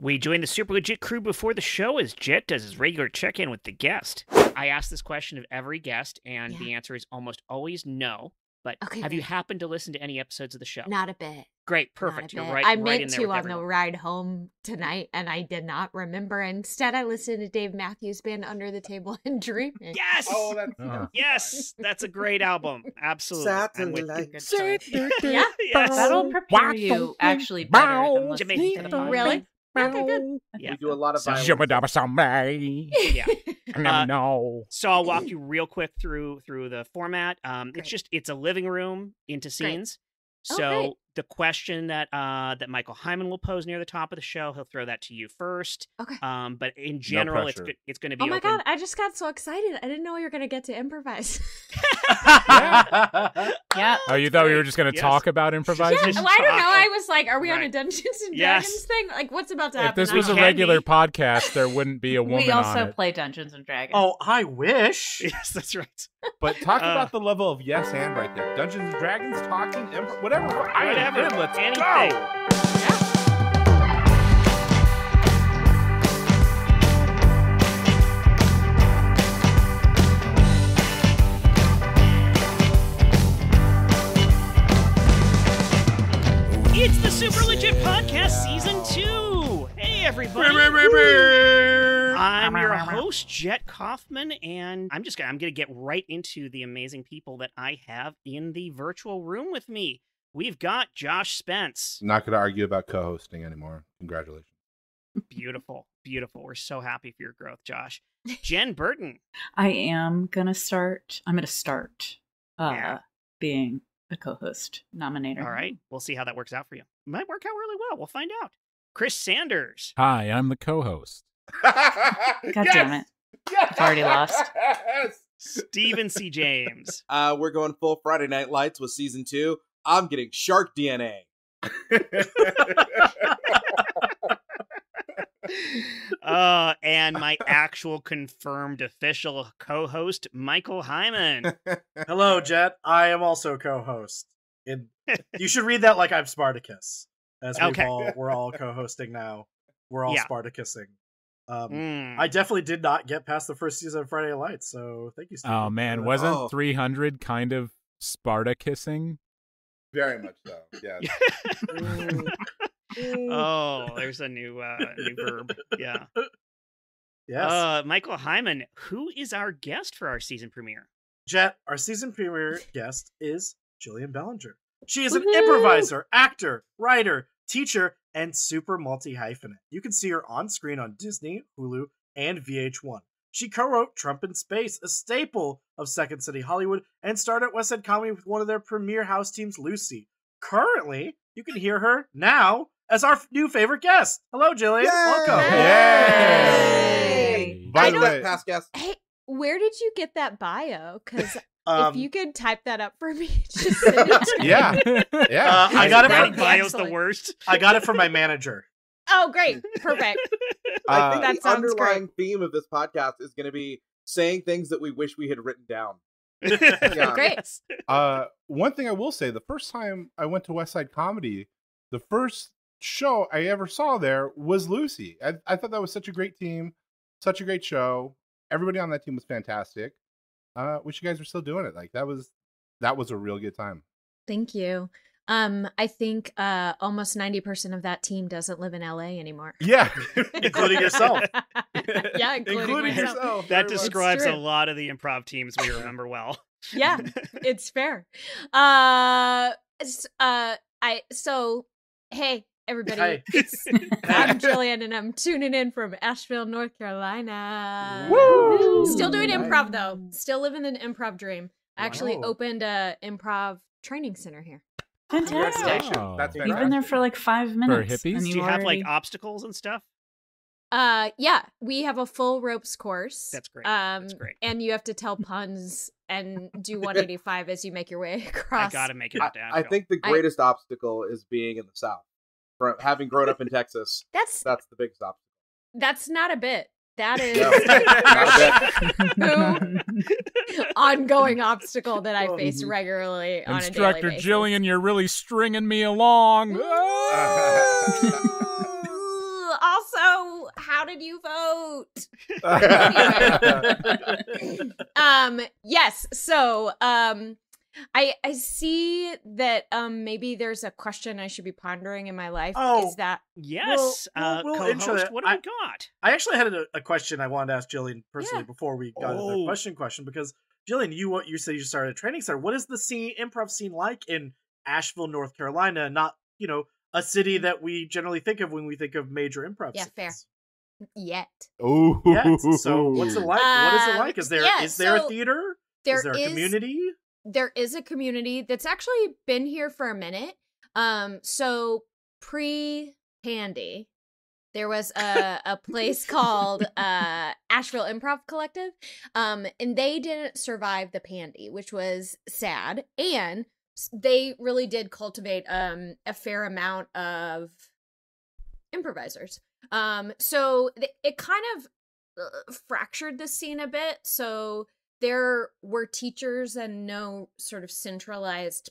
We join the super legit crew before the show as Jet does his regular check in with the guest. I ask this question of every guest, and Yeah. the answer is almost always no. But Okay, have you happened to listen to any episodes of the show? Not a bit. Great, perfect. You're right. I right meant in there to with on the ride home tonight, and I did not remember. Instead, I listened to Dave Matthews Band Under the Table and Dreaming. Yes. Oh, that's yes, that's a great album. Absolutely. I'm with you. Satellite. Good choice. Yeah. yes. That'll prepare you actually better than listening to the. Really? Okay, good. Yeah. We do a lot of So- violence. Yeah. No, Uh, no. So I'll walk you real quick through through the format. Um, Great. it's just it's a living room into scenes. Oh, So great. The question that uh, that Michael Heiman will pose near the top of the show, he'll throw that to you first. Okay. Um, but in general, it's it's going to be Oh my open. god, I just got so excited. I didn't know you were gonna get to improvise. Yeah. Oh, you thought we were just going to Yes. talk about improvising? yeah, well, I don't know. I was like, are we on a Dungeons and Yes. Dragons thing? Like, what's about to happen? if happen? this was a don't can know. regular be. podcast, there wouldn't be a woman We also on it. play Dungeons and Dragons. Oh, I wish. yes, that's right. But talk Uh, about the level of yes and right there. Dungeons and Dragons, talking, imp- whatever. I am Whatever. in. Let's Anything. go. It's the Super Legit Podcast Season Two. Hey everybody. I'm your host, Jet Kaufman, and I'm just gonna I'm gonna get right into the amazing people that I have in the virtual room with me. We've got Josh Spence. Not going to argue about co-hosting anymore. Congratulations. Beautiful, beautiful. We're so happy for your growth, Josh. Jen Burton. I am gonna start. I'm gonna start uh, Yeah. being a co-host nominator. All right, we'll see how that works out for you. Might work out really well. We'll find out. Chris Sanders. Hi, I'm the co-host. God damn it. Yes! I've already lost. Yes! Stephen C. James. Uh, we're going full Friday Night Lights with season two. I'm getting shark DNA. uh, and my actual confirmed official co-host, Michael Heiman. Hello, Jet. I am also co-host. In you should read that like I'm Spartacus, as we've Okay. all, we're all co-hosting now. We're all Yeah. Spartacusing. Um, Mm. I definitely did not get past the first season of Friday Night Lights, so thank you. Steve, Oh man, wasn't Oh. 300 kind of Sparta kissing? Very much so. Yes. Mm, mm. oh, there's a new uh, new verb. Yeah. yes, Uh, Michael Heiman, who is our guest for our season premiere? Jet. Our season premiere guest is Gillian Bellinger. She is an Woohoo! improviser, actor, writer, teacher, and super multi hyphenate. You can see her on screen on Disney, Hulu, and VH1. She co-wrote Trump in Space, a staple of Second City Hollywood, and starred at West Side Comedy with one of their premier house teams, Lucy. Currently, you can hear her now as our new favorite guest. Hello, Gillian. Welcome. Yay! By the way, Past guest. Hey, where did you get that bio? Because Um, if you could type that up for me, just send it to me. yeah, yeah. Uh, I got it Writing from- bio's the worst. I got it from my manager. Oh, great. Perfect. I Uh, think That the sounds underlying theme of this podcast is going to be saying things that we wish we had written down. Yeah. Great. Uh, one thing I will say: the first time I went to West Side Comedy, the first show I ever saw there was Lucy. I, I thought that was such a great team, such a great show. Everybody on that team was fantastic. Uh, wish you guys were still doing it. Like that was that was a real good time. Thank you. Um, I think uh almost 90% of that team doesn't live in LA anymore. Yeah, Including yourself. yeah, including, including yourself. That very describes a lot of the improv teams we remember well. Yeah, it's fair. Uh uh I so hey everybody. I'm Gillian and I'm tuning in from Asheville, North Carolina. Woo! Still doing improv though. Still living an improv dream. I actually Wow. opened a improv training center here. Fantastic. Congratulations. That's You've You've been there for like five minutes. For hippies? Do you you have like obstacles and stuff? Uh yeah, we have a full ropes course. That's great. Um That's great. and you have to tell puns and do 185 as you make your way across. I gotta make it I, down. I think the I- greatest obstacle is being in the South. From having grown up in Texas, That's that's the biggest obstacle. that's not a bit. That is No, not a ongoing obstacle that I Oh, face mhm. regularly on a Instructor daily basis. Gillian, you're really stringing me along. Also, how did you vote? um yes so um i i see that um maybe there's a question i should be pondering in my life Oh. is that Yes, we'll- uh, we'll co-host. What do I- we got? I actually had a, a question I wanted to ask Gillian personally Yeah. before we got into the Oh. question question because Gillian, you what you said you started a training center. What is the scene improv scene like in Asheville, North Carolina? Not you know a city that we generally think of when we think of major improv. Yeah, fair. yet Oh, So what's it like? what is it Um, like? Is there is yeah, there a theater? there is there a is- community? There is a community that's actually been here for a minute um so pre pandy there was a, a place called uh asheville improv collective um and they didn't survive the pandy which was sad and they really did cultivate um a fair amount of improvisers um so th- it kind of uh, fractured the scene a bit so there were teachers and no sort of centralized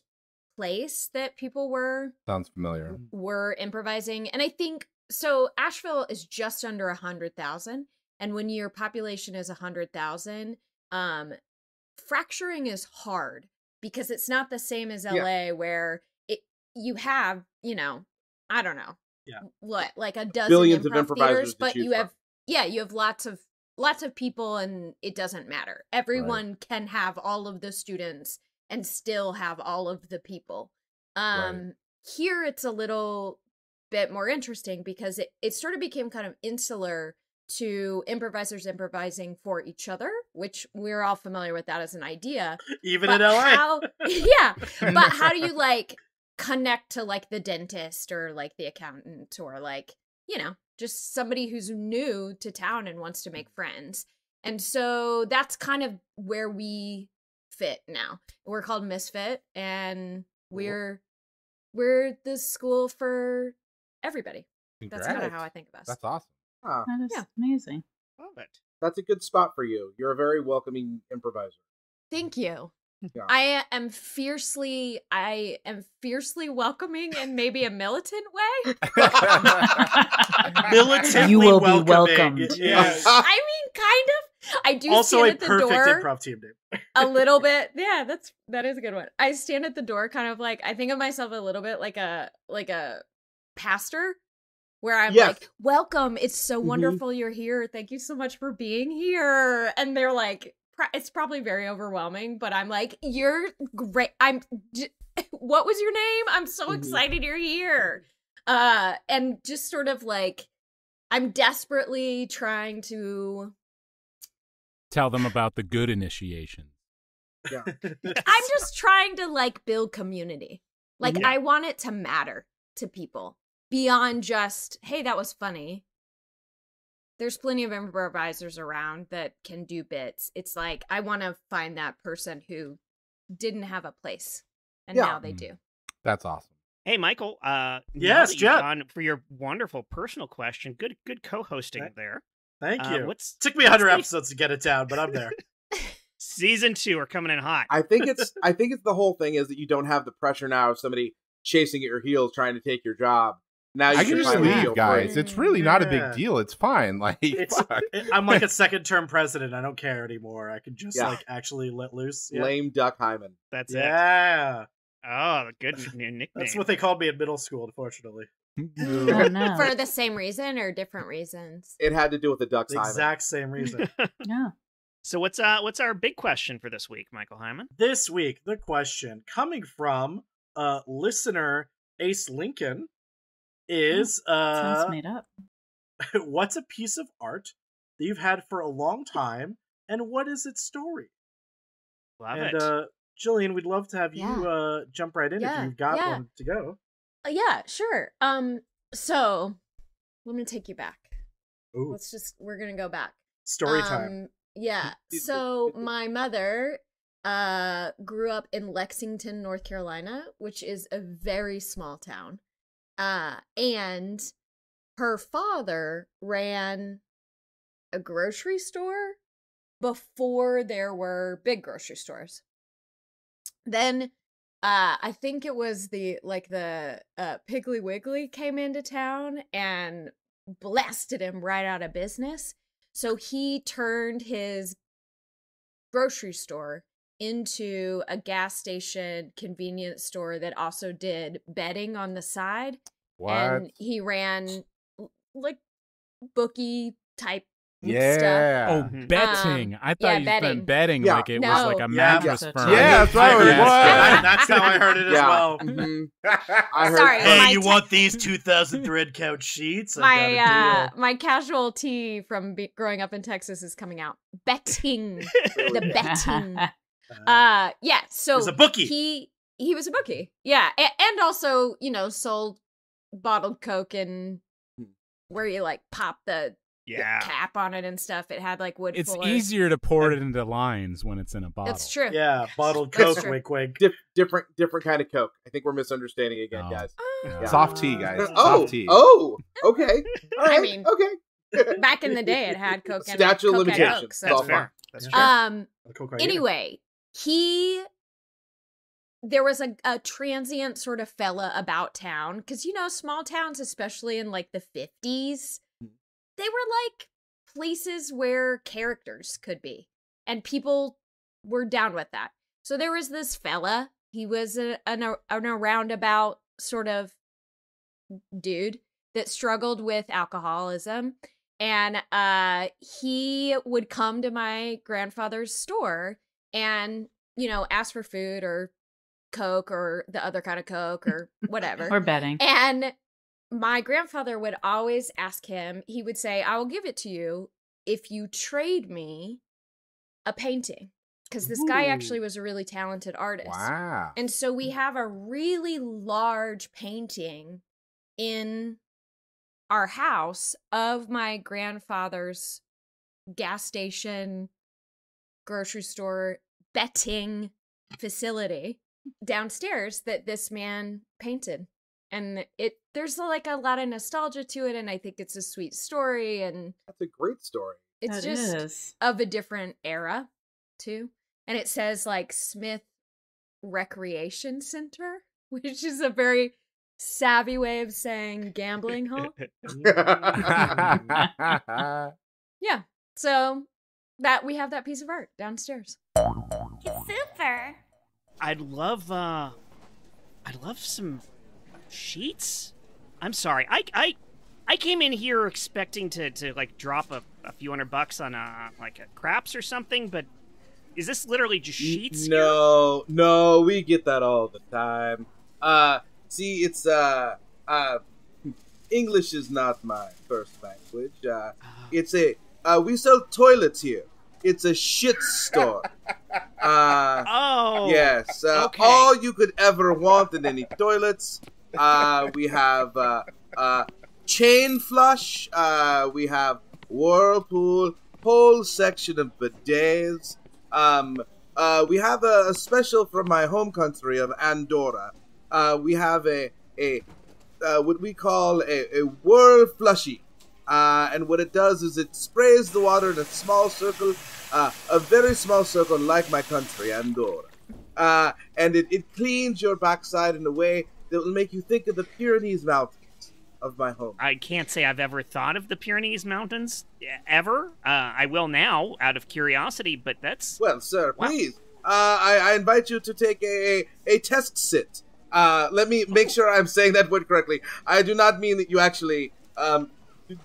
place that people were Sounds familiar. were improvising and i think so asheville is just under a hundred thousand and when your population is a hundred thousand um fracturing is hard because it's not the same as la Yeah. where it you have you know i don't know Yeah. what like a dozen Billions of improvisers theaters, but choose you from. have yeah you have lots of lots of people and it doesn't matter. Everyone can have all of the students and still have all of the people. Um here it's a little bit more interesting because it, it sort of became kind of insular to improvisers improvising for each other which we're all familiar with that as an idea Even but in LA. how, yeah but how do you like connect to like the dentist or like the accountant or like you know just somebody who's new to town and wants to make friends and so that's kind of where we fit now we're called misfit and we're we're the school for everybody that's kind of how i think of us That's awesome. Ah, That is Yeah. amazing. Love it. that's a good spot for you. You're a very welcoming improviser. thank you Yeah. I am fiercely, I am fiercely welcoming in maybe a militant way. Militantly You will be welcomed. Yes. I mean, kind of. I do also stand a at the perfect door improv team name. a little bit. Yeah, that's that is a good one. I stand at the door, kind of like I think of myself a little bit like a like a pastor, where I'm Yes. like, "Welcome! It's so Mhm. wonderful you're here. Thank you so much for being here." And they're like, pro- "It's probably very overwhelming," but I'm like, "You're great. I'm. J- what was your name? I'm so Mhm. excited you're here." Uh, and just sort of like, I'm desperately trying to Tell them about the good initiation. Yeah. I'm just trying to like build community. Like Yeah. I want it to matter to people beyond just, hey, that was funny. There's plenty of improvisers around that can do bits. It's like I want to find that person who didn't have a place and Yeah. now they Mm. do. That's awesome. Hey, Michael. Uh, Yes, that you've Jet. gone for your wonderful personal question. Good, good co-hosting Right. there. Thank Uh, you. what's Took me 100 what's the- episodes to get it down, but I'm there. season two are coming in hot. I think it's I think it's the whole thing is that you don't have the pressure now of somebody chasing at your heels trying to take your job. Now you I can just leave, guys. free. It's really not a big deal. It's fine. Like, It's. I'm like a second term president. I don't care anymore. I can just Yeah. like actually let loose. Yeah. Lame Duck Heiman. That's it. yeah. Oh, good new nickname. That's what they called me in middle school, unfortunately. Oh no. For the same reason or different reasons? It had to do with the Ducks The Heiman. exact same reason. yeah. So what's uh what's our big question for this week, Michael Heiman? this week, the question coming from uh listener Ace Lincoln is uh Sounds made up. what's a piece of art that you've had for a long time and what is its story? Love and it. uh Gillian, we'd love to have you uh jump right in Yeah, if you've got yeah. one to go. Uh, yeah, sure. Um, so let me take you back. Ooh, Let's just we're gonna go back. story time. Um, yeah. So my mother uh grew up in Lexington, North Carolina, which is a very small town. Uh and her father ran a grocery store before there were big grocery stores. Then uh I think it was the like the uh Piggly Wiggly came into town and blasted him right out of business. So he turned his grocery store into a gas station convenience store that also did betting on the side What? and he ran like bookie type stuff. yeah. Oh, Mhm. betting. I thought yeah, you betting. meant betting Yeah. like it No. was like a mattress Yeah. firm. Yeah, that's what I I was. heard What? that. That's how I heard it as Yeah. well. Mhm. I heard Sorry, Hey, you te- want these 2,000 thread couch sheets? I my got uh my casual tea from be- growing up in Texas is coming out. Betting, the betting. Uh, Uh, yeah. So He's a bookie. He he was a bookie. Yeah, a- and also you know sold bottled Coke and where you like pop the, the Yeah. cap on it and stuff. It had like wood. It's floors. easier to pour it into lines when it's in a bottle. That's true. yeah, bottled Coke, wink, wink. Dif- different different kind of Coke. I think we're misunderstanding again, Oh. guys. Yeah. Soft tea, guys. oh, Soft tea. oh, okay. All I mean, okay. Back in the day, it had Coke and Statute of limitations. Coke, so- That's fair. That's true. Um. Coke right here. Anyway, he there was a, a transient sort of fella about town because you know small towns especially in like the 50s they were like places where characters could be and people were down with that. So there was this fella he was a, an, an roundabout sort of dude that struggled with alcoholism and uh he would come to my grandfather's store and you know ask for food or coke or the other kind of coke or whatever or betting. and my grandfather would always ask him he would say i will give it to you if you trade me a painting because this guy actually was a really talented artist Wow. and so we mm. have a really large painting in our house of my grandfather's gas station, grocery store, betting facility downstairs that this man painted. And it there's like a lot of nostalgia to it and I think it's a sweet story and That's a great story. it's That just is. of a different era too. And it says like Smith Recreation Center, which is a very savvy way of saying gambling hall. yeah. So that we have that piece of art downstairs. Super. I'd love uh I'd love some sheets. I'm sorry. I I I came in here expecting to to like drop a, a few hundred bucks on a like a craps or something, but is this literally just sheets? here? No, no, we get that all the time. Uh, see, it's uh, uh, English is not my first language. Uh, Ah. it's a uh, we sell toilets here. It's a shit store. Uh, Oh. yes, uh, okay. all you could ever want in any toilets. Uh, we have uh, uh, chain flush. Uh, we have whirlpool. Whole section of bidets. Um, uh, we have a, a special from my home country of Andorra. Uh, we have a a uh, what we call a, a whirl flushy. Uh, and what it does is it sprays the water in a small circle, uh, a very small circle like my country, Andorra. Uh, and it, it cleans your backside in a way that will make you think of the Pyrenees Mountains of my home. I can't say I've ever thought of the Pyrenees Mountains e- ever. Uh, I will now, out of curiosity, but that's Well, sir, Wow. please, uh, I, I invite you to take a, a, a test sit. Uh, let me make sure I'm saying that word correctly. I do not mean that you actually um,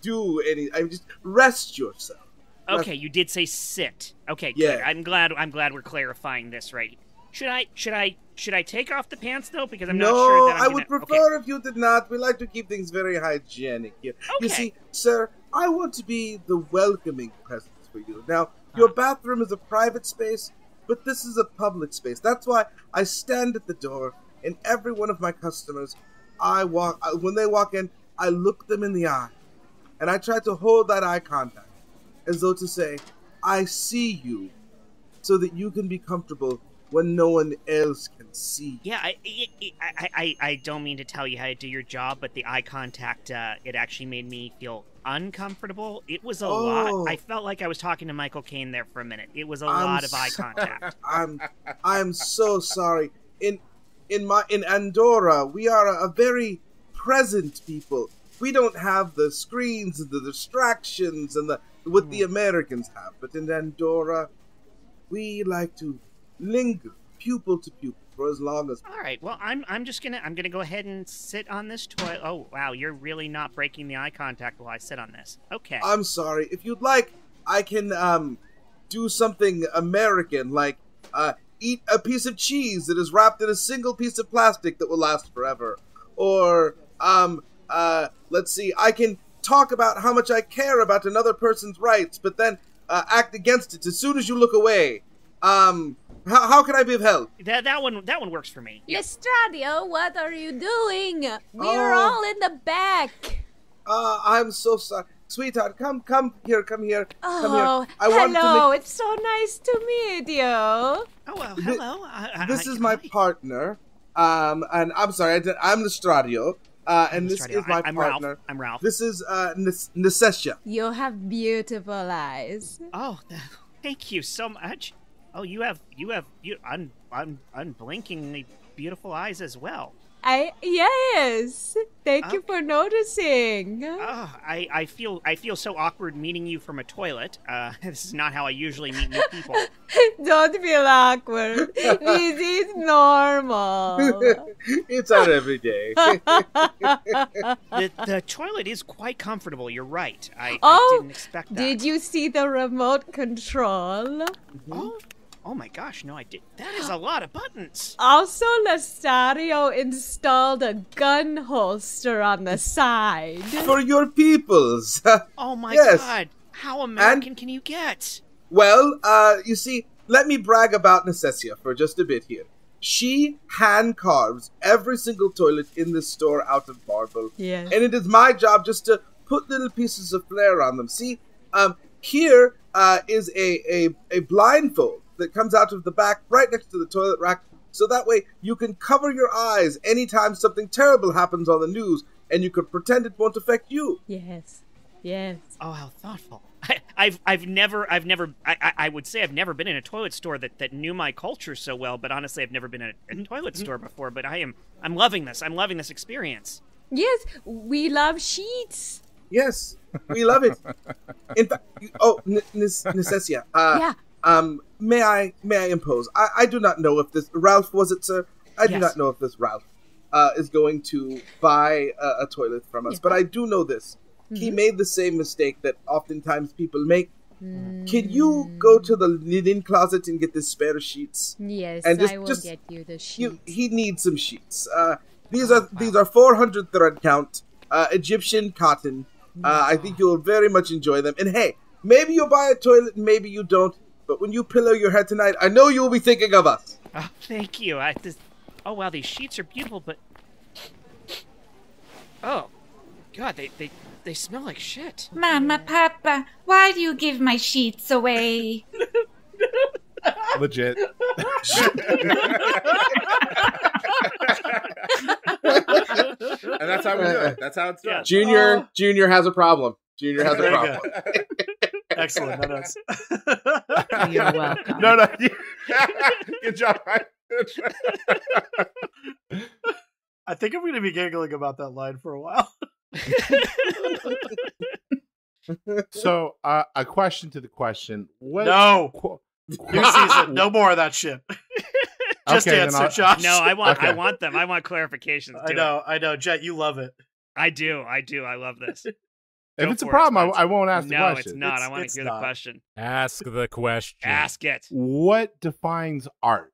do any. I just rest yourself. okay. You did say sit. Okay, good. Yeah. I'm glad. I'm glad we're clarifying this right. Should I? Should I? Should I take off the pants though? Because I'm no, not sure that I'm gonna- would okay. prefer if you did not. We like to keep things very hygienic here. Okay. You see, sir, I want to be the welcoming presence for you. Now, your bathroom is a private space, but this is a public space. That's why I stand at the door, and every one of my customers, I walk I, when they walk in, I look them in the eye, and I try to hold that eye contact, as though to say, "I see you," so that you can be comfortable when no one else can see. Yeah, I, I, I, I, I don't mean to tell you how to do your job, but the eye contact, uh, it actually made me feel uncomfortable. It was a Oh. lot. I felt like I was talking to Michael Caine there for a minute. It was a I'm lot of eye contact. I'm I'm so sorry. In in my in Andorra, we are a, a very present people. We don't have the screens and the distractions and the what the Americans have. But in Andorra, we like to linger pupil to pupil for as long as All right. Well, I'm I'm just gonna I'm gonna go ahead and sit on this toilet. Oh wow, you're really not breaking the eye contact while I sit on this. Okay. I'm sorry. If you'd like, I can um do something American, like uh eat a piece of cheese that is wrapped in a single piece of plastic that will last forever. Or um uh let's see, I can talk about how much I care about another person's rights, but then uh, act against it as soon as you look away. Um how, how can I be of help? that that one that one works for me. Lestradio, what are you doing? We're Oh. all in the back. Uh I'm so sorry. Sweetheart, come come here, come here. Come Oh, here. I want to hello. make It's so nice to meet you. Oh well, Thi- hello. I, I, this I- is my hi. partner. Um, and I'm sorry, I did, I'm Lestradio. Uh, and this is my I, am partner. Ralph. I'm Ralph. This is uh, Nes- Necessia. You have beautiful eyes. Oh, thank you so much. Oh, you have you have you un, un unblinkingly beautiful eyes as well. I yes. Thank you for noticing. Oh, I, I feel I feel so awkward meeting you from a toilet. Uh, this is not how I usually meet new people. Don't feel awkward. this is normal. it's our everyday. The, the toilet is quite comfortable. You're right. I, I Oh, didn't expect that. Did you see the remote control? Oh, oh my gosh! No, I did. That is a lot of buttons. Also, Lestario installed a gun holster on the side. For your peoples. Oh my Yes. god! How American can you get? well, uh, you see, let me brag about Necessia for just a bit here. She hand carves every single toilet in this store out of marble. Yes. and it is my job just to put little pieces of flair on them. See, um, here uh, is a, a a blindfold that comes out of the back, right next to the toilet rack, so that way you can cover your eyes anytime something terrible happens on the news, and you can pretend it won't affect you. Yes. Yes. Oh, how thoughtful. I, I've I've never I've never I, I I would say I've never been in a toilet store that, that knew my culture so well, but honestly I've never been in a, a toilet store before. But I am I'm loving this. I'm loving this experience. Yes, we love sheets. Yes, we love it. In fact, oh, N- Nes- Necessia, uh, yeah. Um, may I may I impose? I, I do not know if this Ralph was it, sir. I do Yes. not know if this Ralph uh, is going to buy a, a toilet from us, but I do know this. He made the same mistake that oftentimes people make. Can you go to the linen closet and get the spare sheets? Yes, and just- I will just- get you the sheets. You, he needs some sheets. Uh, these are these are 400 thread count, uh, Egyptian cotton. Uh, I think you'll very much enjoy them. And hey, maybe you'll buy a toilet, maybe you don't. But when you pillow your head tonight, I know you'll be thinking of us. Oh, thank you. I just oh wow these sheets are beautiful, but oh god they they they smell like shit. Mama, Papa, why do you give my sheets away? Legit. and that's how we do it. That's how it's done. Junior, Oh. Junior has a problem. Junior has a Very problem. Excellent. No, that's You're welcome. No, no. Good job. I think I'm going to be giggling about that line for a while. so, uh, a question to the question. What? No. qu- New season. No more of that shit. Just Okay, answer, Josh. No, I want I want them. I want clarifications. I know. it. I know. Jet, you love it. I do. I do. I love this. If it's a for it, problem, I, I won't ask the no, question. it's not. It's- I want to hear not. the question. Ask the question. Ask it. What defines art?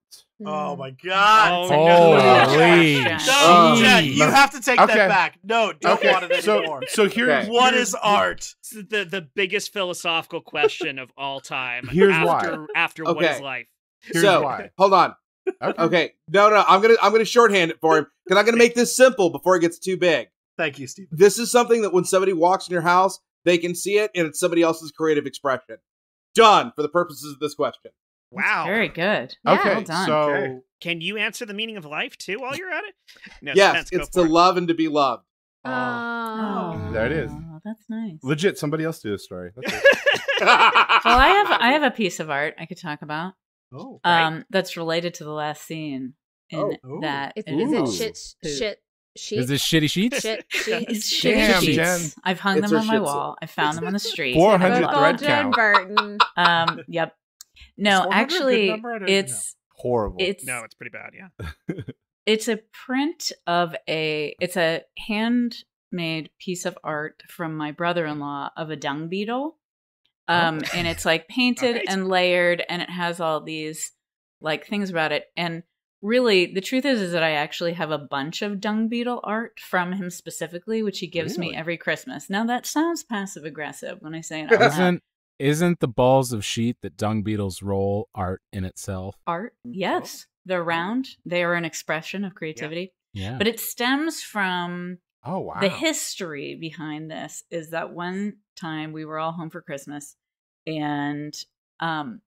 Oh my hmm. god. Oh, Holy no. No. Jet, you have to take Okay. that back. No, don't Okay, want it anymore. so here's Okay. What here's- is art? It's the the biggest philosophical question of all time. Here's why. after, After what is life? Here's so, why. hold on. Okay. Okay, no, no, I'm gonna I'm gonna shorthand it for him because I'm gonna make this simple before it gets too big. Thank you, Steve. This is something that when somebody walks in your house, they can see it, and it's somebody else's creative expression. Done for the purposes of this question. Wow. Very good. Yeah. Okay, well done. so Okay. Can you answer the meaning of life too while you're at it? No, yes, Spence, it's to it. love and to be loved. Oh. There it is. Oh, that's nice. legit. Somebody else do a story. That's. Well, I have I have a piece of art I could talk about. Oh, Right. Um, that's related to the last scene. In Oh. Ooh. that Is, it is it shit shit sheet. Is this shitty sheets? shit sheet? It's Damn, shitty sheets. Jen. I've hung It's them on my shit wall. I found them on the street. 400 I Good thread. Jen count. Burton. Um, yep. No, 400 a good actually, number? I it's Horrible. it's No, it's pretty bad. Yeah. it's a print of a it's a handmade piece of art from my brother-in-law of a dung beetle um and it's like painted Alright. and layered and it has all these like things about it and really the truth is is that i actually have a bunch of dung beetle art from him specifically which he gives me every christmas. Now that sounds passive aggressive when i say it out loud. Isn't isn't the balls of sheet that dung beetles roll art in itself? art? Yes. They're round. They are an expression of creativity. Yeah. but it stems from oh wow. The history behind this is that one time we were all home for Christmas and um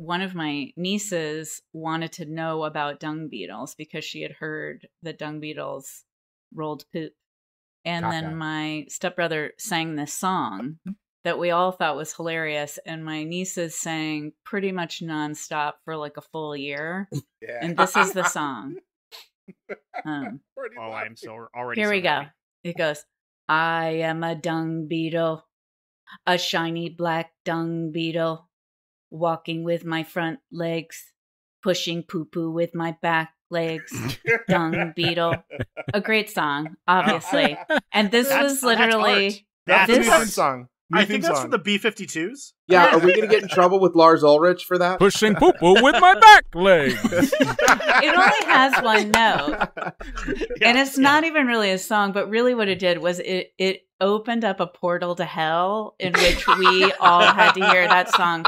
one of my nieces wanted to know about dung beetles because she had heard that dung beetles rolled poop. And Caca. then my stepbrother sang this song that we all thought was hilarious and my nieces sang pretty much nonstop for like a full year. yeah. And this is the song. Um Oh. I'm so already. here so we go. It goes, I am a dung beetle, a shiny black dung beetle, walking with my front legs, pushing poo poo with my back legs. dung beetle. A great song, obviously. And this That's- was literally That's New this- theme song. New I think that's song. from the B 52s. Yeah, are we gonna get in trouble with Lars Ulrich for that? Pushing poo poo with my back legs. it only has one note. Yeah, and it's yeah. not even really a song, but really what it did was it it opened up a portal to hell in which we all had to hear that song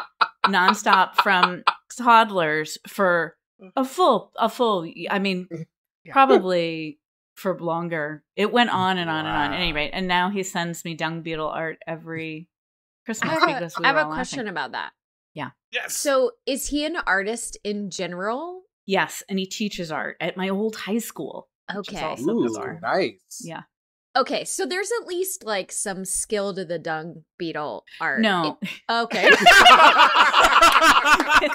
nonstop from toddlers for mm-hmm. a full a full I mean mm-hmm. Yeah. probably for longer. It went mm, on and on and on. At any rate, and now he sends me dung beetle art every I Christmas have because we I have a question laughing. about that. Yeah. Yes. So, is he an artist in general? Yes, and he teaches art at my old high school. which is Okay. also Ooh, bizarre. nice. Yeah. Okay, so there's at least like some skill to the dung beetle art. No. It- okay.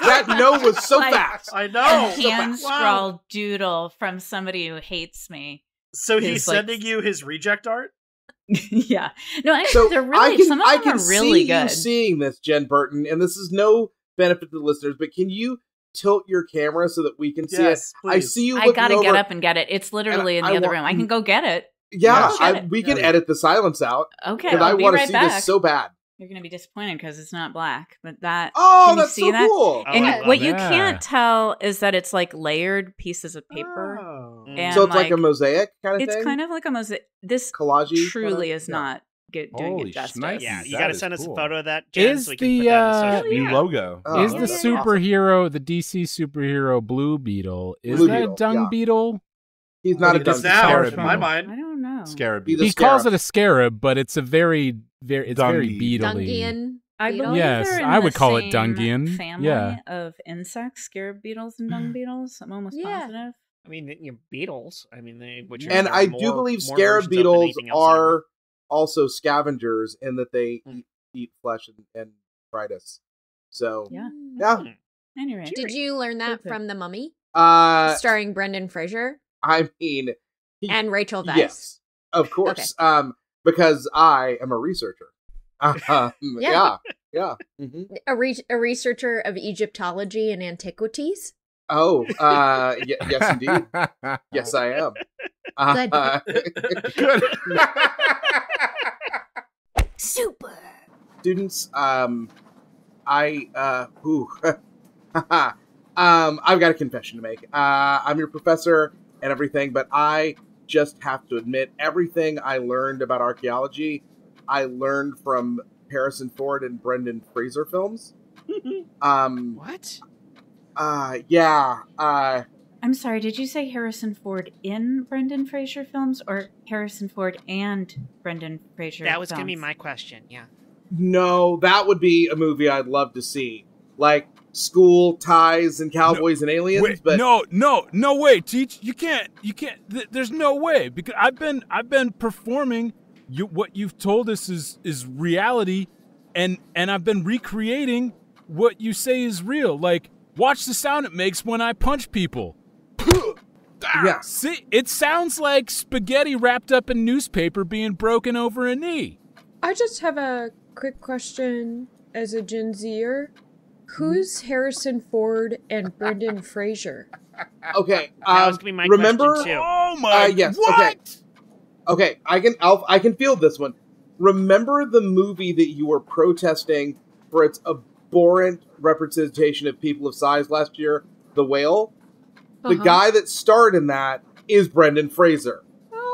That no was so Like- fast. I know. hand Wow. scrawled doodle from somebody who hates me. So he's His, like- sending you his reject art? yeah. No, actually, So they're really I can, some of I them can are really see good. you seeing this, Jen Burton, and this is no benefit to the listeners, but can you tilt your camera so that we can see it? Yes, I see you. I gotta over- get up and get it. It's literally in the I other want- room. I can go get it. Yeah, I, we can edit the silence out Okay, because I'll I be want to see back. this so bad. You're gonna be disappointed because it's not black, but that. Oh, can you that's see so that? cool. Oh, and I you- love what you that. can't tell is that it's like layered pieces of paper. Oh. And so it's like, a mosaic kind of thing. It's thing. kind of like a mosaic. This collage. truly is not get, doing Holy it justice. shnikes. Yeah, you got to send us cool. a photo of that, Jen, Is so we can the, put that in uh, the New media. logo. Oh, is the yeah, yeah. superhero the DC superhero Blue Beetle? Is Blue that Beetle, a dung yeah. beetle? He's not a dung Beetle. now, in my mind. I don't know. Scarab. Be the He calls it a scarab, but it's a very very it's very Dungy. beetly. Dungian. I believe Yes, in I would call it Dungian. Family Yeah. of insects, scarab beetles and dung beetles. I'm almost Yeah. positive. I mean, you know, beetles. I mean, they. Which and I are do believe scarab beetles anything else are also scavengers in that they Mm. eat, eat flesh and, and detritus. So Yeah. yeah, Anyway, Did you learn that Okay. from The Mummy, uh, starring Brendan Fraser I mean, he- and Rachel Weisz? yes, of course, um, because I am a researcher. Um, yeah, yeah. hmm A, re- a researcher of Egyptology and antiquities. Oh, uh, y- yes, indeed. Yes, I am. Good. Uh, Good. Super. students, um, I, uh, ooh, um, I've got a confession to make. Uh, I'm your professor and everything, but I just have to admit everything I learned about archaeology, I learned from Harrison Ford and Brendan Fraser films. Um, What? uh, yeah, uh, I'm sorry. Did you say Harrison Ford in Brendan Fraser films or Harrison Ford and Brendan Fraser? That was gonna be my question. Yeah. no, that would be a movie I'd love to see. Like school ties and cowboys and aliens, Wait, but no, no, no way, teach. You can't. You can't. Th- there's no way because I've been I've been performing. You what you've told us is is reality, and and I've been recreating what you say is real. Like watch the sound it makes when I punch people. Yeah. See, it sounds like spaghetti wrapped up in newspaper being broken over a knee. I just have a quick question as a Gen Zer. Who's Harrison Ford and Brendan Fraser? Okay. That Um, was gonna be my remember? question too. Oh my! Uh, yes, What? okay. Okay, I can I'll, I can feel this one. Remember the movie that you were protesting for its abhorrent representation of people of size last year, The Whale? The Uh-huh. guy that starred in that is Brendan Fraser.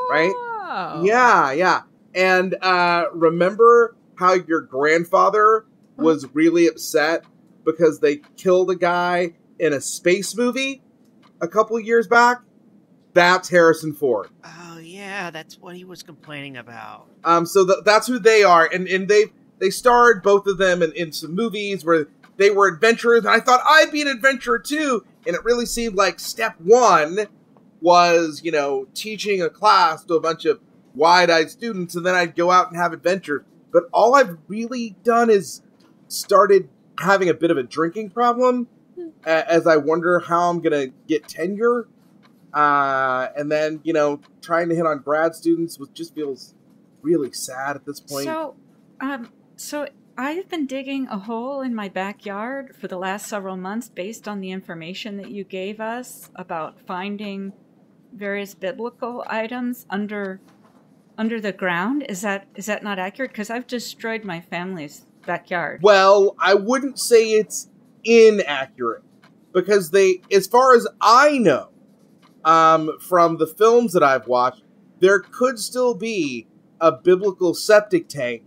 right? Oh. Yeah, yeah. And uh, remember how your grandfather was really upset because they killed a guy in a space movie a couple years back? That's Harrison Ford. Oh yeah, that's what he was complaining about. Um, so th- that's who they are, and and they they starred both of them in, in some movies where they were adventurers, and I thought I'd be an adventurer too, and it really seemed like step one was you know teaching a class to a bunch of wide-eyed students, and then I'd go out and have adventures. But all I've really done is started having a bit of a drinking problem, as I wonder how I'm gonna get tenure. Uh, and then you know trying to hit on grad students which just feels really sad at this point. So, um, so I've been digging a hole in my backyard for the last several months based on the information that you gave us about finding various biblical items under under the ground. Is that is that not accurate? Because I've destroyed my family's backyard. Well, I wouldn't say it's inaccurate because they, as far as I know, um, from the films that I've watched, there could still be a biblical septic tank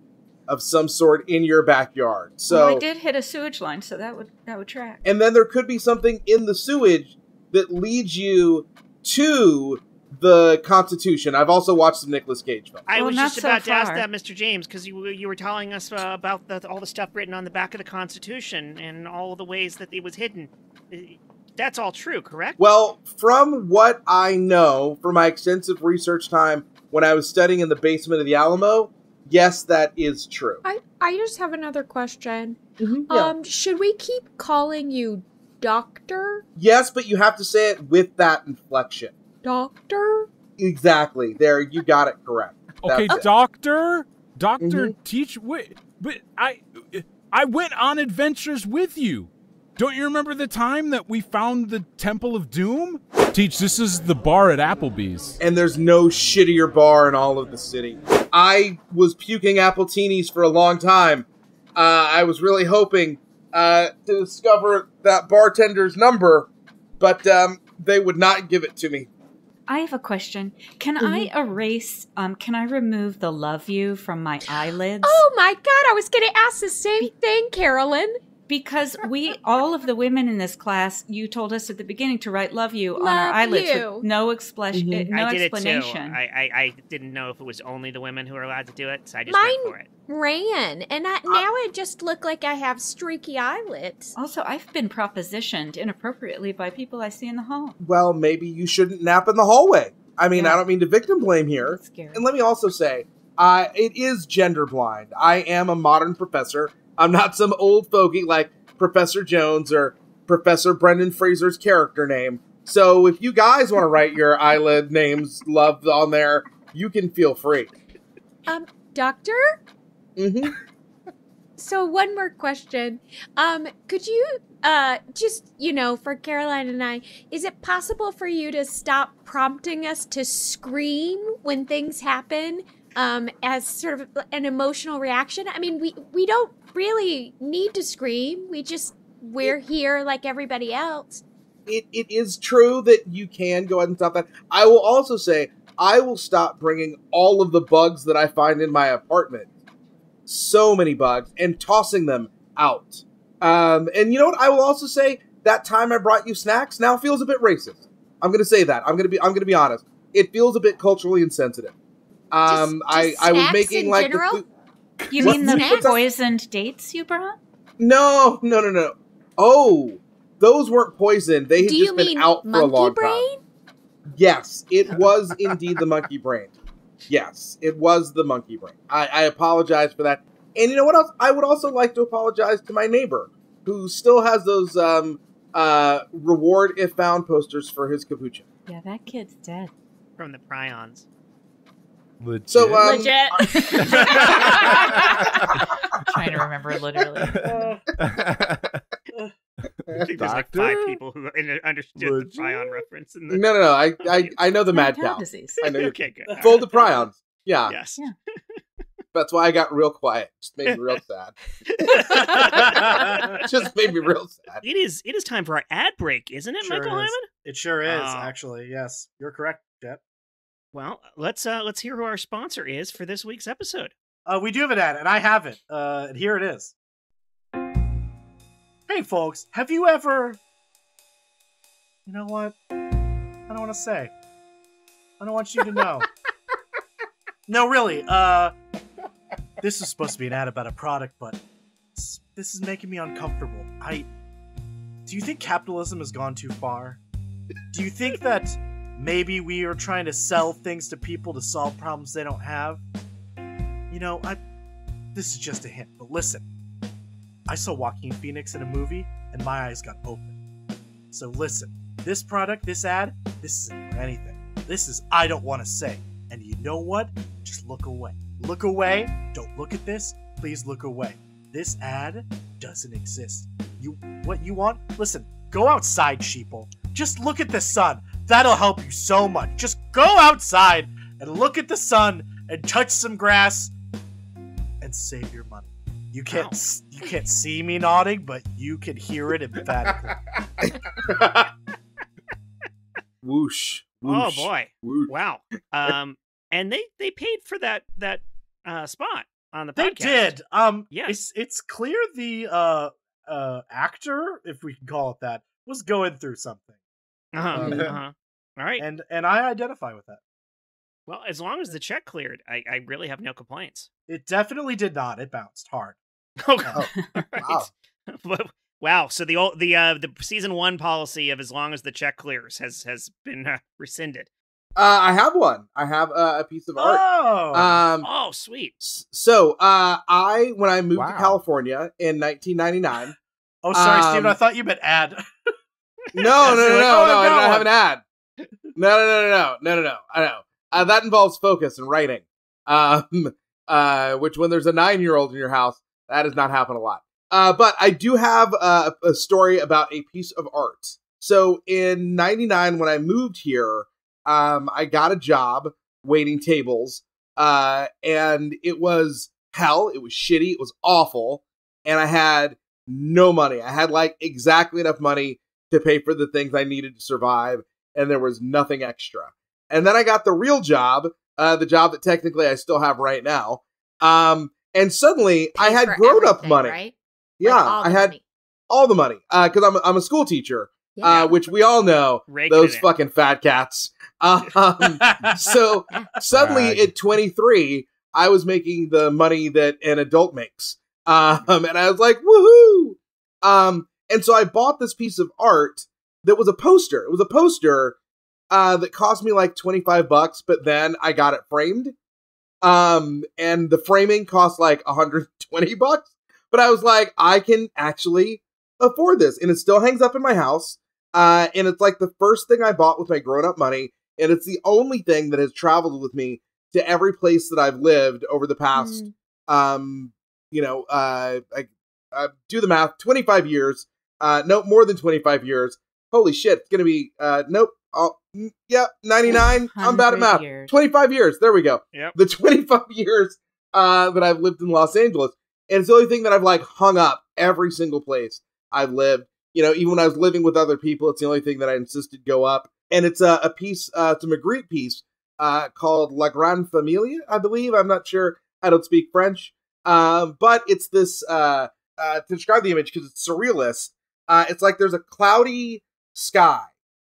of some sort in your backyard. So, well, I did hit a sewage line, so that would that would track. and then there could be something in the sewage that leads you to the Constitution. I've also watched some Nicolas Cage films. I Well, was not just so about to ask that, Mr. James, because you were- you were telling us uh, about the, all the stuff written on the back of the Constitution and all the ways that it was hidden. That's all true, correct? Well, from what I know from my extensive research time when I was studying in the basement of the Alamo, yes, that is true. I, I just have another question. Yeah. Um, should we keep calling you Doctor? yes, but you have to say it with that inflection. Doctor? Exactly. There, you got it correct. Okay, it. doctor, doctor, Mhm. teach. Wait, but I, I went on adventures with you. Don't you remember the time that we found the Temple of Doom? Teach, this is the bar at Applebee's. And there's no shittier bar in all of the city. I was puking appletinis for a long time. Uh, I was really hoping uh, to discover that bartender's number, but um, they would not give it to me. I have a question. Can I erase? Um, can I remove the "love you" from my eyelids? Oh my god, I was gonna ask the same thing, Carolyn. Because we, all of the women in this class, you told us at the beginning to write "love you" on our eyelids you. with no explanation. Mhm. No I did explanation. it too. I, I, I didn't know if it was only the women who were allowed to do it, so I just Mine- went for it. Ran, and I, now I just look like I have streaky eyelids. Also, I've been propositioned inappropriately by people I see in the hall. Well, maybe you shouldn't nap in the hallway. I mean, Yeah. I don't mean to victim blame here. That's. And let me also say, uh, it is gender blind. I am a modern professor. I'm not some old fogey like Professor Jones or Professor Brendan Fraser's character name. So if you guys want to write your eyelid names love on there, you can feel free. Um, Doctor? Mm-hmm. So one more question. Um, could you uh just, you know, for Caroline and I, is it possible for you to stop prompting us to scream when things happen? Um, as sort of an emotional reaction. I mean, we we don't really need to scream. We just we're here like everybody else. It, it is true that you can go ahead and stop that. I will also say, I will stop bringing all of the bugs that I find in my apartment. So many bugs, and tossing them out. Um, and you know what? I will also say that time I brought you snacks now feels a bit racist. I'm gonna say that. I'm gonna be. I'm gonna be honest. It feels a bit culturally insensitive. Um, Just- I just I was making like the food. You mean the Snacks? poisoned dates you brought? No, no, no, no. Oh, those weren't poisoned. They had Do just been out for a long brain? time. Yes, it was indeed the monkey brain. Yes, it was the monkey brain. I, I apologize for that. And you know what else? I would also like to apologize to my neighbor who still has those um, uh, reward if found posters for his capuchin. Yeah, that kid's dead. from the prions. Legit. So, um, Legit. I'm trying to remember literally. I think there's like five people who understood Legit? the prion reference. In the... No, no, no. I, I, I know the mad Cow cow. disease. I know you. okay, good. All Fold the right. prions. Yeah, Yes. Yeah. that's why I got real quiet. Just made me real sad. Just made me real sad. It is. It is time for our ad break, isn't it, Sure Michael is. Heiman? It sure is, Oh. actually. Yes, you're correct, Jet. Well, let's uh let's hear who our sponsor is for this week's episode. Uh, we do have an ad, and I have it. Uh, and here it is. Hey, folks, have you ever? You know what? I don't want to say. I don't want you to know. no, really. Uh, this is supposed to be an ad about a product, but this is making me uncomfortable. I. Do you think capitalism has gone too far? Do you think that maybe we are trying to sell things to people to solve problems they don't have? You know, I. This is just a hint, but listen. I saw Joaquin Phoenix in a movie, and my eyes got open. So listen, this product, this ad, this isn't for anything. This is I don't want to say. And you know what? Just look away. Look away. Don't look at this. Please look away. This ad doesn't exist. You what you want? Listen, go outside, sheeple. Just look at the sun. That'll help you so much. Just go outside and look at the sun and touch some grass and save your money. You can't Wow. s you can't see me nodding, but you can hear it emphatically. Whoosh. Oh boy! whoosh. Wow. Um, and they they paid for that that uh spot on the podcast. They did. Um Yes. it's it's clear the uh uh actor, if we can call it that, was going through something. Uh-huh. Um, uh-huh. All right. And and I identify with that. well, as long as the check cleared, I, I really have no complaints. It definitely did not. It bounced hard. Okay. Oh, All right. wow. Wow. So the old the uh the season one policy of as long as the check clears has has been uh, rescinded. Uh, I have one. I have uh, a piece of art. Oh. Um, Oh, sweet. so uh, I when I moved Wow. to California in 1999. oh, sorry, Steven. um, I thought you meant ad. No, no, no, no, like, no, "Oh, I've I don't have an ad. No, no, no, no, no, no, no, no. I know uh, that involves focus and writing. Um, uh, which when there's a nine-year-old in your house, that does not happen a lot. Uh, but I do have uh, a story about a piece of art. So in '99, when I moved here, um, I got a job waiting tables, uh, and it was hell. It was shitty. It was awful, and I had no money. I had like exactly enough money to pay for the things I needed to survive, and there was nothing extra. And then I got the real job, uh, the job that technically I still have right now. Um, and suddenly I had grown up money. right? Yeah, Like, I had money. all the money because I'm I'm a school teacher, Yeah. uh, which we all know Raking those fucking fat cats. Um, so suddenly Brag. at 23 i was making the money that an adult makes um and i was like woohoo um and so i bought this piece of art that was a poster. It was a poster uh that cost me like 25 bucks but then i got it framed. Um and the framing cost like 120 bucks. But i was like i can actually afford this. And it still hangs up in my house. Uh and it's like the first thing i bought with my grown-up money. And it's the only thing that has traveled with me to every place that I've lived over the past Mm. um you know uh I, uh do the math 25 years uh no more than 25 years holy shit it's gonna be uh nope oh mm, yep 99 I'm bad at math years. 25 years there we go Yep. the 25 years uh that I've lived in Los Angeles and it's the only thing that I've like hung up every single place I've lived you know even when I was living with other people it's the only thing that I insisted go up and it's a, a piece uh it's a Magritte piece uh, called La Grande Familia, I believe. I'm not sure. I don't speak French. Um, but it's this, uh, uh, to describe the image, because it's surrealist, uh, it's like there's a cloudy sky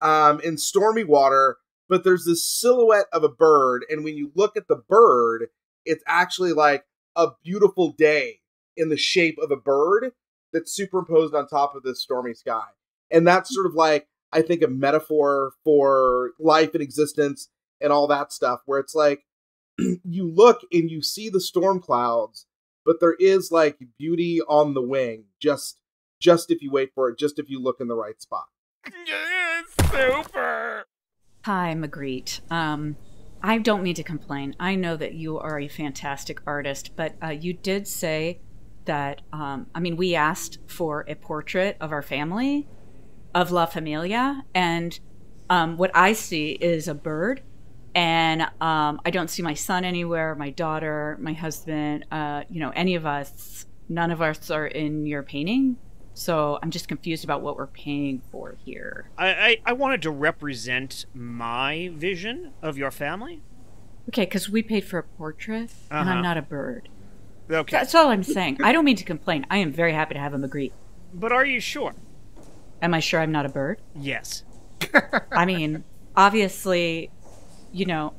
um, stormy water, but there's this silhouette of a bird. And when you look at the bird, it's actually like a beautiful day in the shape of a bird that's superimposed on top of this stormy sky. And that's sort of like, I think, a metaphor for life and existence and all that stuff where it's like you look and you see the storm clouds but there is like beauty on the wing just just if you wait for it just if you look in the right spot super. Hi, Magritte. Um, I don't mean to complain. I know that you are a fantastic artist, but uh, you did say that. Um, I mean, we asked for a portrait of our family, of La Familia, and um, what I see is a bird, and um, I don't see my son anywhere, my daughter, my husband, uh, you know, any of us. None of us are in your painting. So I'm just confused about what we're paying for here. I, I, I wanted to represent my vision of your family. Okay, because we paid for a portrait, and Uh-huh. I'm not a bird. Okay. That's all I'm saying. I don't mean to complain. I am very happy to have him agree. But are you sure? Am I sure I'm not a bird? Yes. I mean, obviously, you know,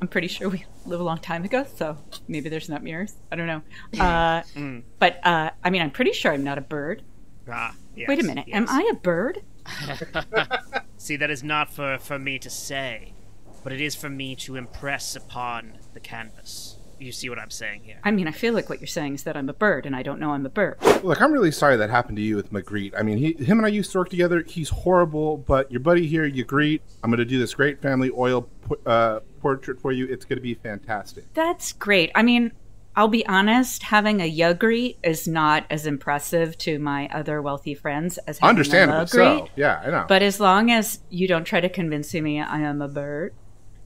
I'm pretty sure we live a long time ago, so maybe there's not mirrors. I don't know. Uh, Mm. But uh, I mean, I'm pretty sure I'm not a bird. Ah, yes, Wait a minute. Am. I a bird? See, that is not for, for me to say, but it is for me to impress upon the canvas. You see what I'm saying here? I mean, I feel like what you're saying is that I'm a bird, and I don't know I'm a bird. Look, I'm really sorry that happened to you with Magritte. I mean, he, him and I used to work together. He's horrible, but your buddy here, Magritte, I'm going to do this great family oil uh, portrait for you. It's going to be fantastic. That's great. I mean, I'll be honest, having a Yugri is not as impressive to my other wealthy friends as having Understandably a so. Yeah, I know. But as long as you don't try to convince me I am a bird,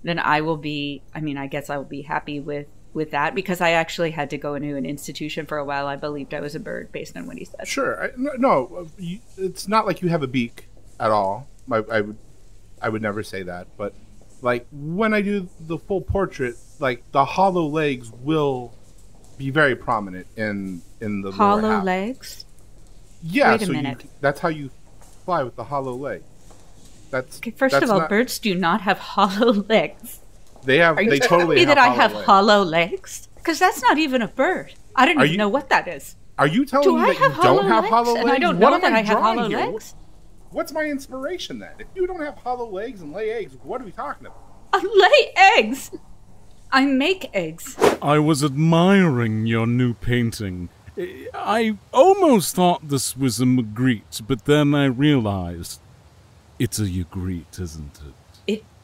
then I will be. I mean, I guess I will be happy with with that because I actually had to go into an institution for a while. I believed I was a bird based on what he said. Sure. I, no, you, it's not like you have a beak at all. I, I would, I would never say that. But like when I do the full portrait, like the hollow legs will be very prominent in in the Hollow legs. Yeah. Wait a so you- minute. that's how you fly with the hollow leg. That's Okay, first that's of all, not- birds do not have hollow legs. They have. Are you they telling totally me have that I have legs. hollow legs? Because that's not even a bird. I don't Are even you- know what that is. Are you telling Do me I that you don't hollow have legs? hollow And legs? I don't what know am that I, I have drawing hollow here? legs. What's my inspiration then? If you don't have hollow legs and lay eggs, what are we talking about? I lay eggs. I make eggs. I was admiring your new painting. I almost thought this was a Magritte, but then I realized it's a Magritte, isn't it?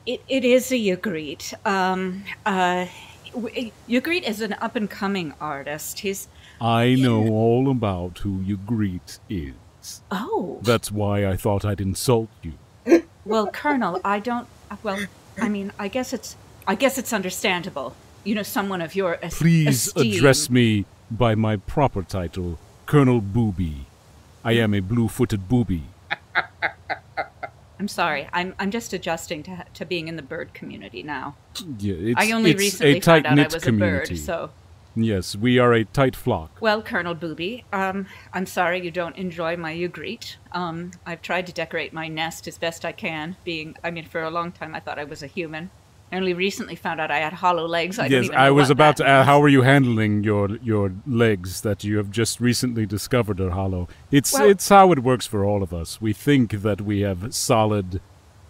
It it, is a Ygritte. Um, uh, w- is an up and coming artist. He's I know all about who Magritte is. oh That's why I thought I'd insult you. well, Colonel. I don't. Well, I mean, I guess it's I guess it's understandable. You know, someone of your es- Please esteem. address me by my proper title, Colonel Booby. I am a blue-footed booby. I'm sorry. I'm I'm just adjusting to to being in the bird community now. Yeah, it's, I only recently a found out I was community. a bird, so. Yes, we are a tight flock. Well, Colonel Booby, um, I'm sorry you don't enjoy my Ygritte. Um, I've tried to decorate my nest as best I can, being, I mean, for a long time I thought I was a human. I only recently found out I had hollow legs. I yes, even I was about to ask, how are you handling your your legs that you have just recently discovered are hollow? It's Well- it's how it works for all of us. We think that we have solid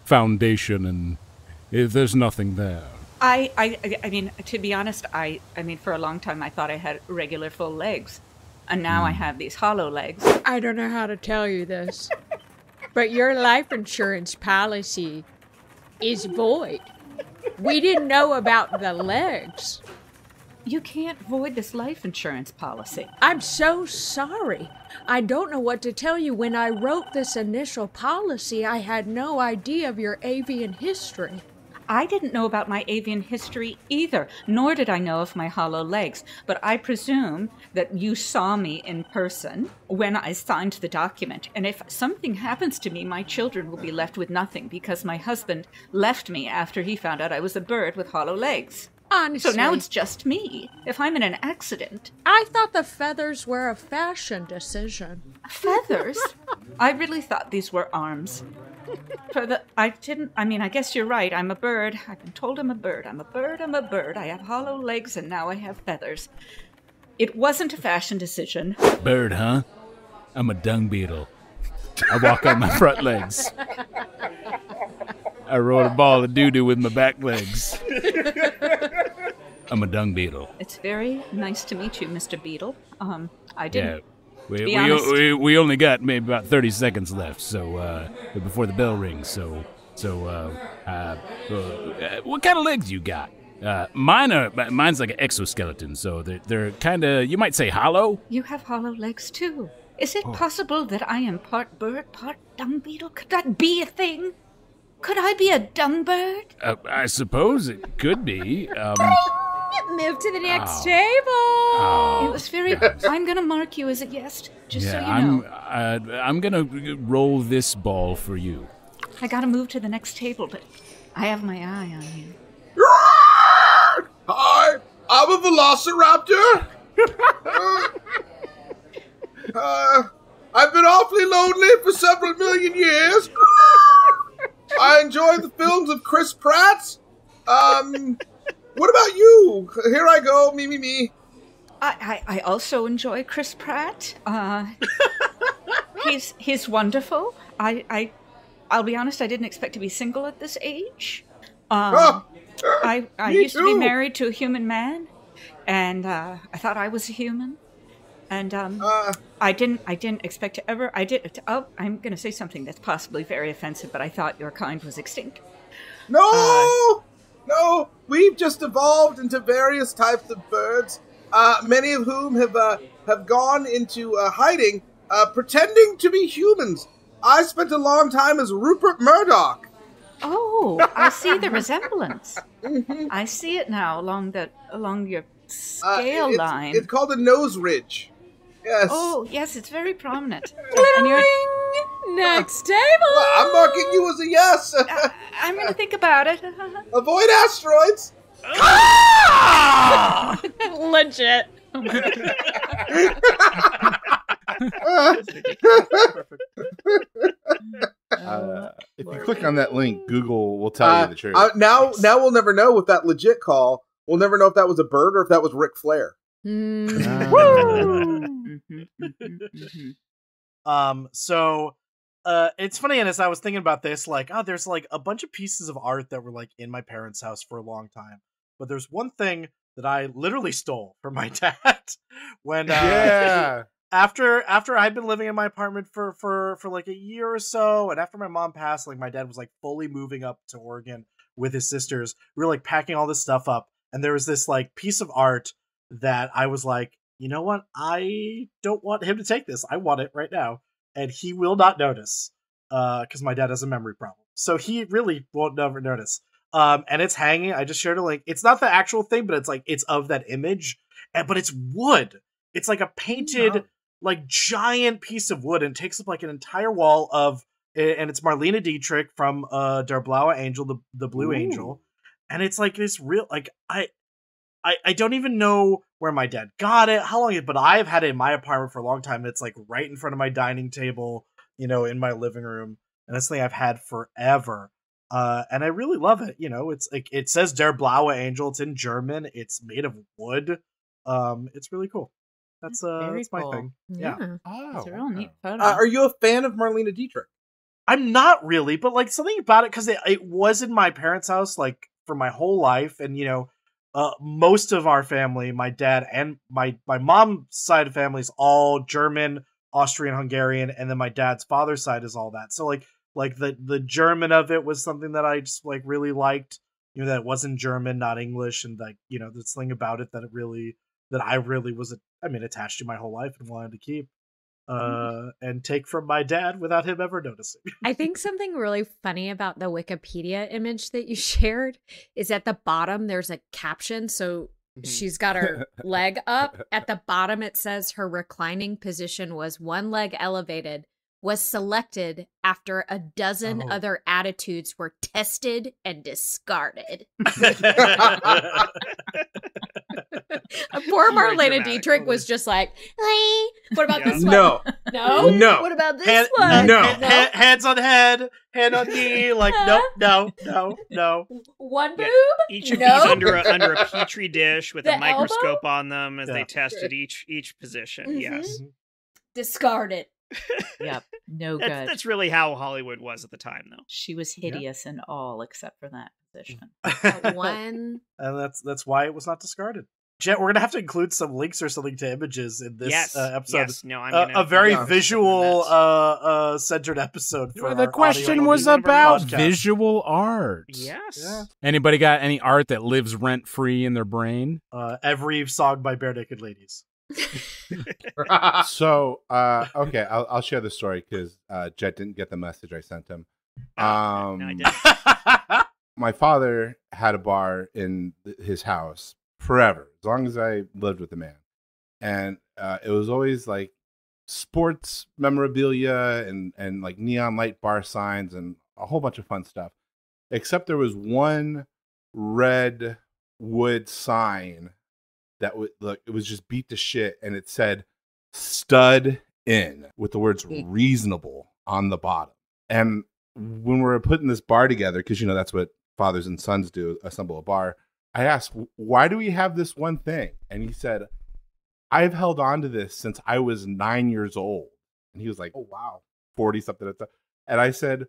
foundation, and eh, there's nothing there. I, I, I- I mean, to be honest, I, I mean, for a long time I thought I had regular full legs, and now Hmm. I have these hollow legs. I don't know how to tell you this, but your life insurance policy is void. We didn't know about the legs. You can't void this life insurance policy. I'm so sorry. I don't know what to tell you. When I wrote this initial policy, I had no idea of your avian history. I didn't know about my avian history either, nor did I know of my hollow legs. But I presume that you saw me in person when I signed the document. And if something happens to me, my children will be left with nothing because my husband left me after he found out I was a bird with hollow legs. Honestly, So now it's just me. If I'm in an accident, I thought the feathers were a fashion decision. feathers? I really thought these were arms. For the, I didn't. I mean, I guess you're right. I'm a bird. I've been told I'm a bird. I'm a bird. I'm a bird. I have hollow legs, and now I have feathers. It wasn't a fashion decision. Bird, huh? I'm a dung beetle. I walk on my front legs. I roll a ball of doo doo with my back legs. I'm a dung beetle. It's very nice to meet you, Mr. Beetle. Um, I didn't. Yeah. Didn't. We, be we, honest- we, we only got maybe about 30 seconds left, so uh, before the bell rings, so So, uh, uh, uh, what kind of legs you got? Uh, mine are mine's like an exoskeleton, so they're, they're kind of you might say hollow. You have hollow legs too. Is it Oh. possible that I am part bird, part dung beetle? Could that be a thing? Could I be a dung bird? Uh, I suppose it could be. Um, Move to the next Oh. table. oh, It was very. I'm gonna mark you as a guest, just yeah, so you I'm know. uh, I'm gonna roll this ball for you. I gotta move to the next table, but I have my eye on you. Hi, I'm a velociraptor. uh, uh, I've been awfully lonely for several million years. I enjoy the films of Chris Pratt. Um, what about you? Here I go, me, me, me. I, I, I also enjoy Chris Pratt. Uh, he's he's wonderful. I, I I'll be honest. I didn't expect to be single at this age. Um, Ah, I I used to be married to a human man, and uh, I thought I was a human. And um, Uh, I didn't I didn't expect to ever. I did. Oh, I'm going to say something that's possibly very offensive, but I thought your kind was extinct. no, no, we've just evolved into various types of birds. Uh, many of whom have uh, have gone into uh, hiding, uh, pretending to be humans. I spent a long time as Rupert Murdoch. Oh, I see the resemblance. I see it now along the along your Uh, scale it's, line. It's called a nose ridge. Yes. Oh, yes, it's very prominent. and you're, Next table. Well, I'm marking you as a yes. I, I'm going to think about it. Avoid asteroids. Legit. Uh, if you click on that link, Google will tell Uh, you the truth. uh, now, now we'll never know with that legit call. We'll never know if that was a bird or if that was Ric Flair. Mm. Mhm, mhm, mhm. Um, so uh it's funny, and as I was thinking about this, like, oh, there's like a bunch of pieces of art that were like in my parents' house for a long time. But there's one thing that I literally stole from my dad when uh yeah. after after I'd been living in my apartment for for for like a year or so, and after my mom passed, like my dad was like fully moving up to Oregon with his sisters. We were like packing all this stuff up, and there was this like piece of art that I was like, you know what? I don't want him to take this. I want it right now, and he will not notice, uh, because my dad has a memory problem. So he really won't never notice. Um, and it's hanging. I just shared a link. It's not the actual thing, but it's like it's of that image, and but it's wood. It's like a painted like giant piece of wood and takes up like an entire wall of and it's Marlene Dietrich from uh Der Blaue Angel, the the Blue Ooh. Angel. And it's like this real like I I I don't even know where my dad got it, how long it but I've had it in my apartment for a long time. It's like right in front of my dining table, you know, in my living room. And it's something I've had forever. Uh, and I really love it. You know, it's like it says Der Blaue Angel. It's in German. It's made of wood. Um, it's really cool. That's uh, Very that's my cool. thing. Yeah. Oh, It's a real neat photo. Uh, are you a fan of Marlene Dietrich? I'm not really, but like something about it because it, it was in my parents' house like for my whole life, and you know, uh, most of our family, my dad and my my mom's side of family is all German, Austrian, Hungarian, and then my dad's father's side is all that. So like like the the German of it was something that I just like really liked. You know that it wasn't German, not English, and like you know this thing about it that it really that I really was I mean attached to my whole life and wanted to keep uh and take from my dad without him ever noticing. I think something really funny about the Wikipedia image that you shared is at the bottom there's a caption. So she's got her leg up. At the bottom, it says her reclining position was one leg elevated, was selected after a dozen Oh. other attitudes were tested and discarded. Poor Marlene Dietrich was just like, "Hey, what about Yeah. this one? No. No? No. What about this Hand- one? No. hand- hand- hands on head, hand on knee, like nope, no, no, no. One boob? Yeah, Each of No. these under a, under a petri dish with The a microscope on them as Yeah. they tested each each position. Mhm. Yes, it. Yep. No that's, good. that's really how Hollywood was at the time, though. She was hideous in all except for that position. One. and that's that's why it was not discarded. Jet, we're gonna have to include some links or something to images in this yes, uh, episode. yes. No, I'm Uh, gonna a very Yeah. visual, uh, uh, centered episode. For the question was about podcast. visual art. Yes. Yeah. Anybody got any art that lives rent free in their brain? Uh, every song by Barenaked Ladies. so uh okay i'll, I'll share the story because uh jet didn't get the message i sent him Oh, um no, I didn't. my father had a bar in th- his house forever as long as i lived with the man. And uh it was always like sports memorabilia and and like neon light bar signs and a whole bunch of fun stuff except there was one red wood sign that would look it was just beat to shit and it said stud in with the words reasonable on the bottom. And when we were putting this bar together because you know that's what fathers and sons do assemble a bar i asked why do we have this one thing? And he said i've held on to this since i was nine years old. And he was like oh wow. 40 something at the and i said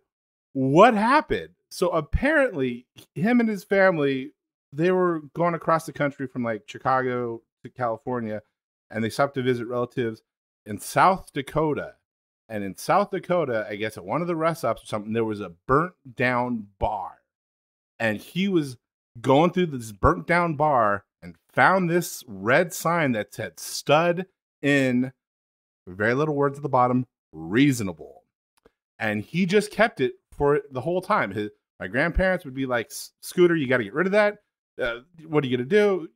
what happened? So apparently him and his family they were going across the country from like chicago to california and they stopped to visit relatives in south dakota. And in south dakota i guess at one of the rest stops or something there was a burnt down bar. And he was going through this burnt down bar and found this red sign that said stud in very little words at the bottom reasonable. And he just kept it for the whole time. His my grandparents would be like scooter you got to get rid of that. Uh, what are you gonna do?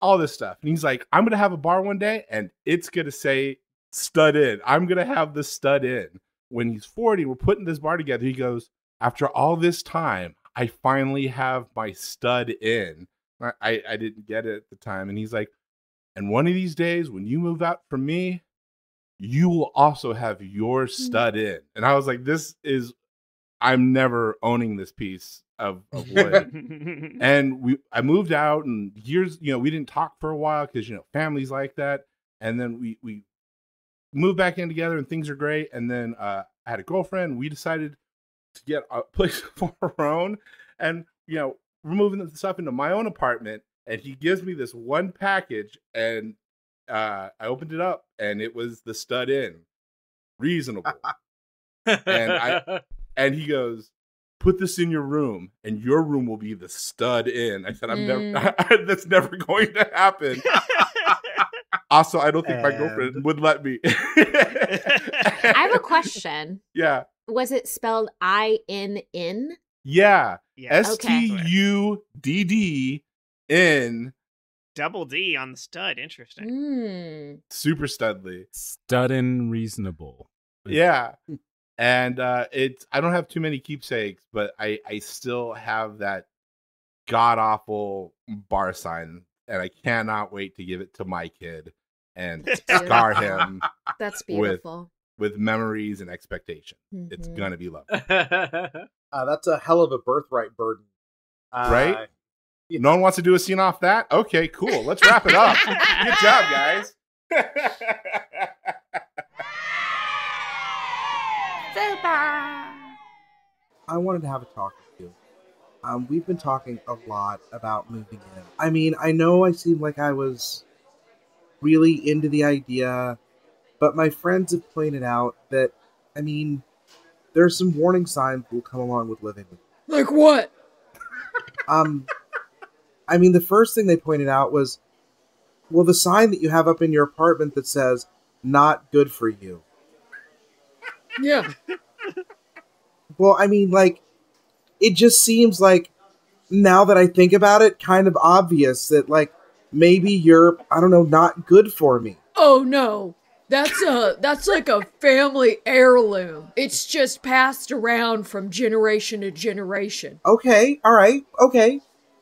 All this stuff. And he's like i'm gonna have a bar one day and it's gonna say stud in i'm gonna have the stud in. When he's 40 we're putting this bar together. He goes after all this time i finally have my stud in. I, I didn't get it at the time and he's like and one of these days when you move out from me you will also have your stud in. And i was like this is i'm never owning this piece of, of wood. And we i moved out and years you know we didn't talk for a while because you know families like that and then we we moved back in together and things are great and then uh i had a girlfriend we decided to get a place of our own and you know we're moving the stuff into my own apartment and he gives me this one package and uh i opened it up and it was the stud in reasonable. And I- and he goes put this in your room and your room will be the stud in i said i'm never that's never going to happen. Also i don't think my girlfriend would let me. I have a question. yeah Was it spelled I N N? yeah yeah. S T U D D N Double D on the stud. Interesting. Hmm. super studly. Studin reasonable. Yeah. And uh it's I don't have too many keepsakes, but I I still have that god awful bar sign and I cannot wait to give it to my kid and scar him That's With- beautiful. With memories and expectation. It's Mhm. gonna be lovely. Uh, that's a hell of a birthright burden. Uh, Right? No one wants to do a scene off that? Okay, cool. Let's wrap it up. Good job, guys. Super. I wanted to have a talk with you. Um, we've been talking a lot about moving in. I mean, I know I seemed like I was really into the idea, but my friends have pointed out that, I mean, there's some warning signs that will come along with living with Like what? Um, I mean, the first thing they pointed out was, well, the sign that you have up in your apartment that says "not good for you." Yeah. Well, I mean, like, it just seems like now that I think about it, kind of obvious that like maybe you're, I don't know, not good for me. Oh no. That's a that's like a family heirloom. It's just passed around from generation to generation. Okay, all right, okay.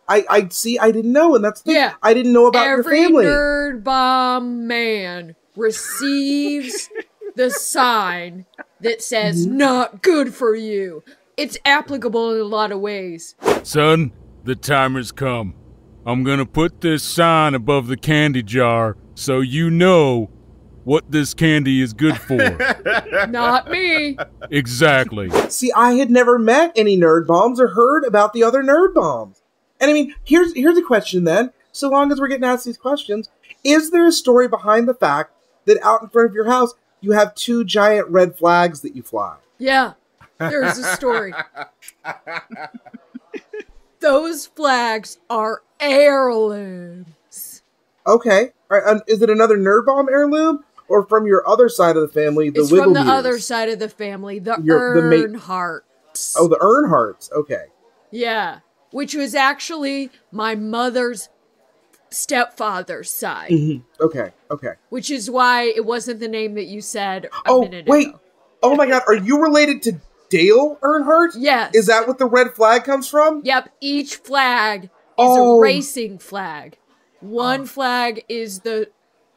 I I see. I didn't know, and that's the, Yeah. I didn't know about Every your family. Every nerd bomb man receives the sign that says Mm-hmm. not good for you. It's applicable in a lot of ways. Son, the timer's come. I'm gonna put this sign above the candy jar so you know what this candy is good for. Not me. exactly. See, I had never met any nerd bombs or heard about the other nerd bombs. And I mean, here's here's a question then. so long as we're getting asked these questions, is there a story behind the fact that out in front of your house you have two giant red flags that you fly? Yeah, there's a story. Those flags are heirlooms. Okay. All right, um, is it another nerd bomb heirloom or from your other side of the family, the it's from the other side of the family, the Your- the mate- Earnhardts. Oh, the Earnhardts. Okay. Yeah, which was actually my mother's stepfather's side, Mhm. Okay. Okay. which is why it wasn't the name that you said a Oh, minute wait. ago. Oh my God, are you related to Dale Earnhardt? Yes. Is that what the red flag comes from? Yep, each flag is Oh. a racing flag. One flag is the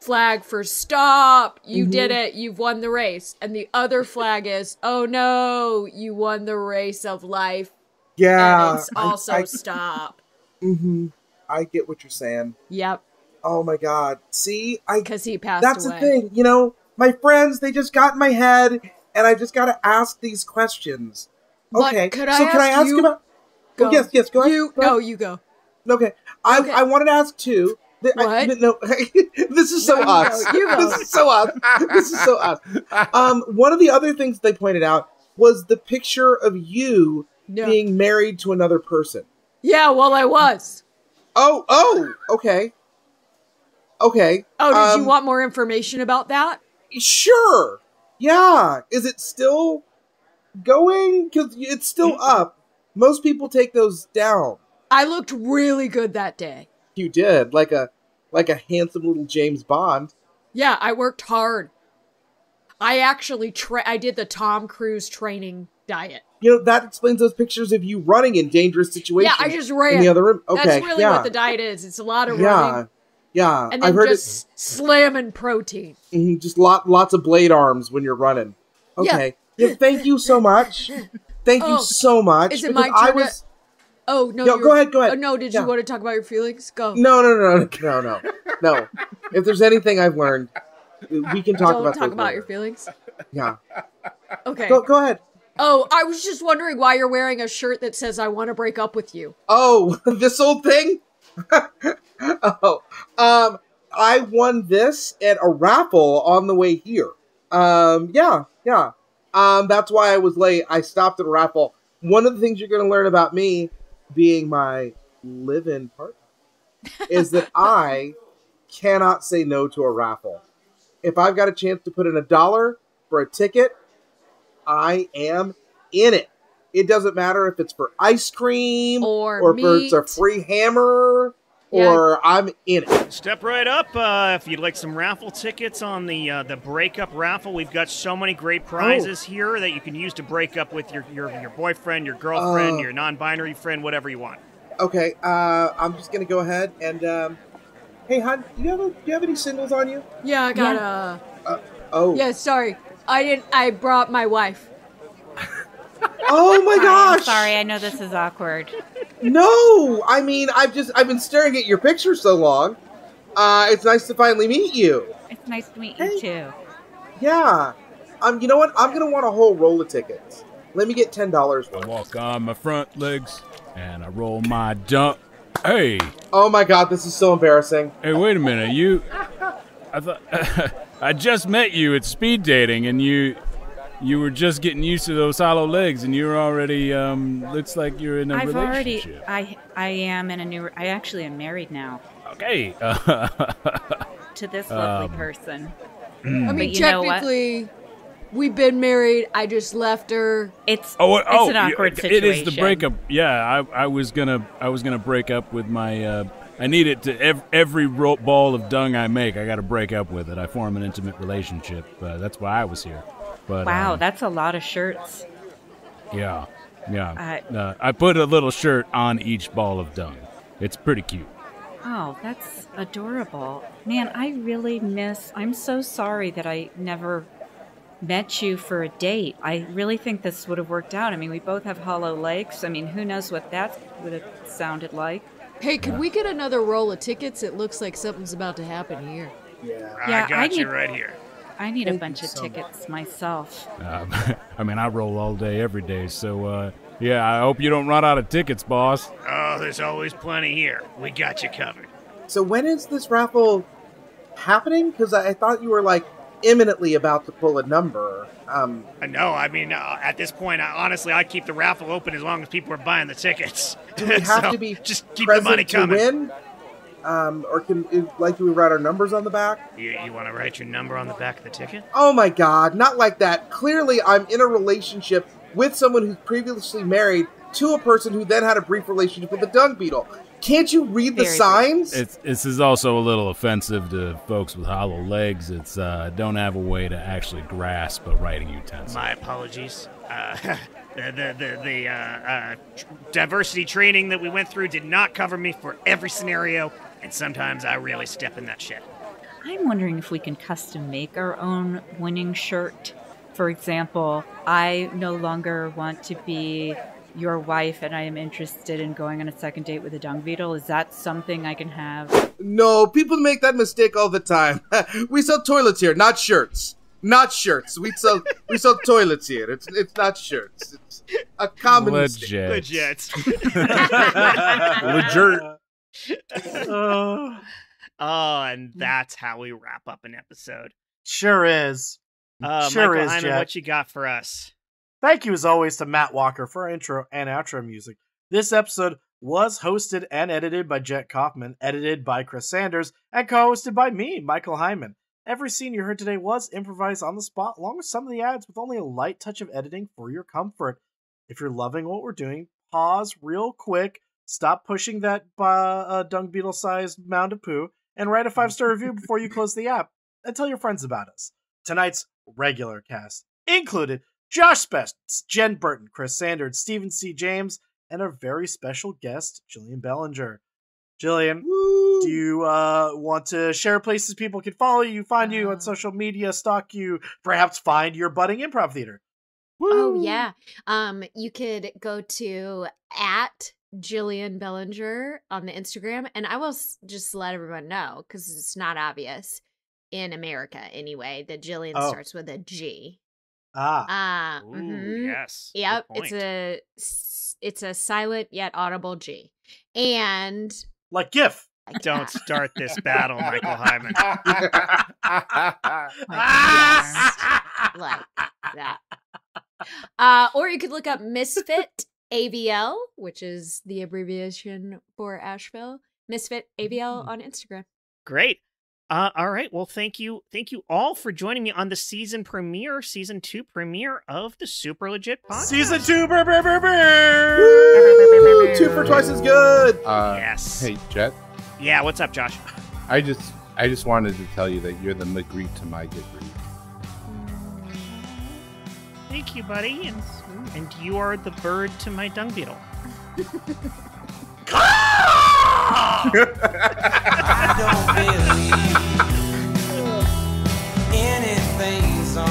flag for stop, you Mm-hmm. did it, you've won the race. And the other flag is, oh no, you won the race of life. Yeah. and it's also I, stop. hmm I get what you're saying. Yep, Oh my God. See, I because he passed that's away. the thing. You know, my friends, they just got in my head, and I just got to ask these questions. But Okay. could I so can I ask ask you- about? Go. Oh, yes, yes. Go ahead. You, go ahead. no, you go. Okay. I, Okay. I wanted to ask too. That I- What? no, this is so No, you us. go, you go. This is so us. This is so us. Um, one of the other things they pointed out was the picture of you No. being married to another person. Yeah, well, I was. Oh, oh, okay, okay. Oh, did Um, you want more information about that? Sure. Yeah. Is it still going? Because it's still up. Most people take those down. I looked really good that day. You did like a like a handsome little James Bond. Yeah, I worked hard. I actually tra- I did the Tom Cruise training diet. You know that explains those pictures of you running in dangerous situations. Yeah, I just in ran. the other room. Okay, That's really yeah, what the diet is. It's a lot of yeah, running yeah. and I've then heard just slamming protein. it. mhm, just lot lots of blade arms when you're running. Okay. Yeah, thank you so much. Thank you Oh, so much. is it my I turn to- was Oh no! Go ahead, go ahead. Oh no! Did Yeah. you want to talk about your feelings? Go. no, no, no, no, no, no, no. If there's anything I've learned, we can talk Don't about talk those about later. your feelings. Yeah. Okay. Go, go ahead. Oh, I was just wondering why you're wearing a shirt that says "I want to break up with you." Oh, this old thing? oh, um, I won this at a raffle on the way here. Um, yeah, yeah. Um, that's why I was late. I stopped at a raffle. One of the things you're going to learn about me being my live-in partner is that I cannot say no to a raffle. If I've got a chance to put in a dollar for a ticket, I am in it. It doesn't matter if it's for ice cream Or or if it's a free hammer Yeah. or I'm in it. Step right up uh, if you'd like some raffle tickets on the uh, the breakup raffle. We've got so many great prizes here that you can use to break up with your your, your boyfriend, your girlfriend, Oh. your non-binary friend, whatever you want. Okay, uh, I'm just gonna go ahead and um, hey, hon, do you have a, do you have any singles on you? Yeah, I got a. Oh, Yeah, sorry. I didn't. I brought my wife. Oh my Hi, I'm gosh! sorry, I know this is awkward. No, I mean I've just I've been staring at your picture so long. Uh, it's nice to finally meet you. It's nice to meet Hey. you too. Yeah. Um, you know what? I'm gonna want a whole roll of tickets. Let me get ten dollars I walk on my front legs and I roll my jump. Hey, Oh my god, this is so embarrassing. hey, wait a minute. You, I thought I just met you at speed dating, and you, you were just getting used to those hollow legs, and you're already um. Looks like you're in a I've already. I I am in a new I actually am married now Okay. to this lovely Um, person. I mean, But you know what? technically, we've been married. I just left her. It's Oh, it's oh, an yeah, awkward It is the situation. breakup. Yeah, I, I was gonna, I was gonna break up with my. Uh, I need it to ev- every ball of dung I make. I got to break up with it. I form an intimate relationship. Uh, that's why I was here. But Wow, um, that's a lot of shirts. yeah, yeah. I- uh, I put a little shirt on each ball of dung. It's pretty cute. Oh, that's adorable. Man, I really miss. I'm so sorry that I never met you for a date. I really think this would have worked out. I mean, we both have hollow legs. I mean, who knows what that would have sounded like. Hey, could we get another roll of tickets? It looks like something's about to happen here. Yeah. Yeah, I got I you need- right here. I need Thank a bunch of so tickets myself. Um, I mean, I roll all day, every day. So uh, yeah, I hope you don't run out of tickets, boss. Oh, there's always plenty here. We got you covered. So when is this raffle happening? Because I, I thought you were like imminently about to pull a number. Um, Uh, No, I mean, uh, at this point, I, honestly, I keep the raffle open as long as people are buying the tickets. do we have So, to be just keep the present money to coming? Win? Um, or can is, like do we write our numbers on the back? You, you want to write your number on the back of the ticket? Oh my god, not like that. Clearly, I'm in a relationship with someone who's previously married to a person who then had a brief relationship with a dung beetle. Can't you read the Very signs? It's this is also a little offensive to folks with hollow legs. It's uh, don't have a way to actually grasp a writing utensil. My apologies. Uh, the the the, the uh, uh, tr- diversity training that we went through did not cover me for every scenario, and sometimes I really step in that shit. I'm wondering if we can custom make our own winning shirt. For example, I no longer want to be your wife and I am interested in going on a second date with a dung beetle. Is that something I can have? no, people make that mistake all the time. we sell toilets here, not shirts. Not shirts. We sell we sell toilets here. It's it's not shirts. It's a common mistake. Legit. Legit. Uh, Oh, and that's how we wrap up an episode. sure is. Uh, sure Michael is, Heiman, Jet. what you got for us? Thank you as always to Matt Walker for intro and outro music. This episode was hosted and edited by Jet Kaufman, edited by Chris Sanders, and co-hosted by me, Michael Heiman. Every scene you heard today was improvised on the spot, along with some of the ads with only a light touch of editing for your comfort. If you're loving what we're doing, pause real quick, stop pushing that uh, uh, dung beetle sized mound of poo, and write a five star review before you close the app. And tell your friends about us. Tonight's regular cast included Josh Spence, Jen Burton, Chris Sanders, Stephen C. James, and our very special guest, Gillian Bellinger. Gillian, Woo. do you uh, want to share places people can follow you, find you Uh. on social media, stalk you, perhaps find your budding improv theater? Oh yeah. Um, you could go to at Gillian Bellinger on the Instagram, and I will just let everyone know because it's not obvious in America anyway that Gillian Oh. starts with a G. Ah, Uh, Ooh, mhm. yes. Yep, it's a it's a silent yet audible G. And like GIF. Don't start this battle, Michael Heiman. like that. Uh, or you could look up Misfit AVL, which is the abbreviation for Asheville. Misfit AVL on Instagram. Great. Uh, all right. Well, thank you, thank you all for joining me on the season premiere, season two premiere of the Super Legit podcast. Season two. Brr, brr, brr, brr. Two for twice as good. Uh, Yes. Hey, Jet. Yeah. What's up, Josh? I just I just wanted to tell you that you're the McGreet to my Gigreet. Thank you, buddy. And and you are the bird to my dung beetle. I don't believe anything's on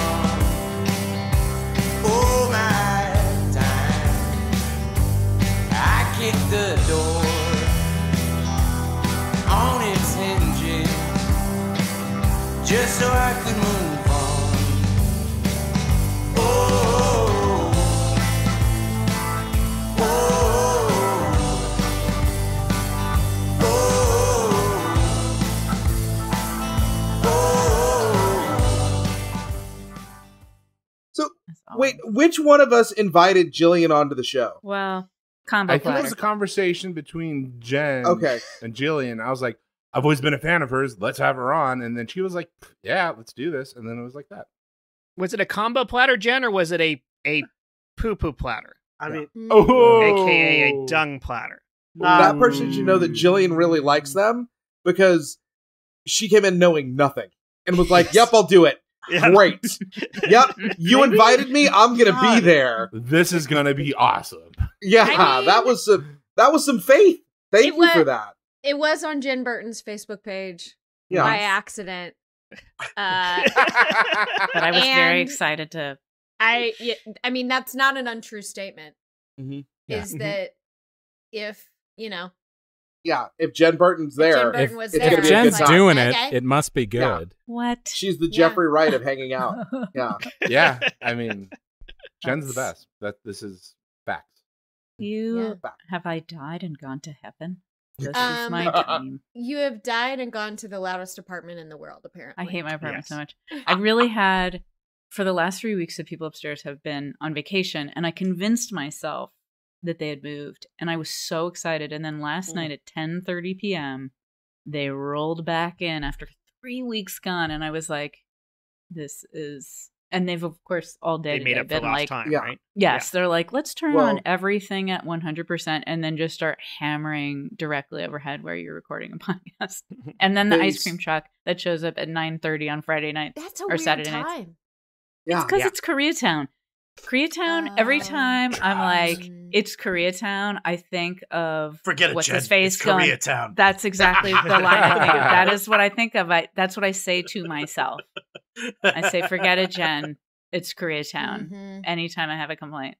all my time. I kicked the door on its hinges just so I could move So wait, which one of us invited Gillian onto the show? Well, combo I think it was a conversation between Jen Okay. and Gillian. I was like, I've always been a fan of hers. Let's have her on. And then she was like, Yeah, let's do this. And then it was like that. Was it a combo platter, Jen, or was it a a poo poo platter, I mean, Oh, aka a dung platter? that person should know that Gillian really likes them because she came in knowing nothing and was like, "Yep, I'll do it. Yeah. Great. Yep, you invited me. I'm gonna be there. This is gonna be awesome. Yeah, I mean- that was some that was some faith. Thank It you for that. It was on Jen Burton's Facebook page Yeah. by accident. Uh, but I was very excited to. I yeah, I mean that's not an untrue statement. Mhm. Yeah. Is Mhm. that if you know Yeah, if Jen Burton's if Jen there, Burton If- was it's there, gonna If be good Jen's doing it, okay. it must be Yeah. good. What? she's the Yeah. Jeffrey Wright of hanging out. Yeah, yeah, I mean, Jen's the best. That this is fact. You Yeah. have I died and gone to heaven? This is Um, my dream. You have died and gone to the loudest apartment in the world, apparently. I hate my apartment so much. I really had for the last three weeks the people upstairs have been on vacation and I convinced myself that they had moved and I was so excited. And then last Mm. night at ten thirty PM, they rolled back in after three weeks gone and I was like, This is and they've of course all day They made today up for been lost like time, Yeah. right? Yes, they're like, let's turn Well- on everything at 100% and then just start hammering directly overhead where you're recording a podcast. And then the ice cream truck that shows up at 9:30 on Friday night. That's a Or weird Saturday nights. time. Yeah. Because Yeah. it's Koreatown. Koreatown, every Oh. time I'm like, it's Koreatown, I think of Forget it, what's Jen. his face it's going. Koreatown. That's exactly the line I think of. That is what I think of. I, that's what I say to myself. I say, forget it, Jen. It's Koreatown. Mhm. Anytime I have a complaint.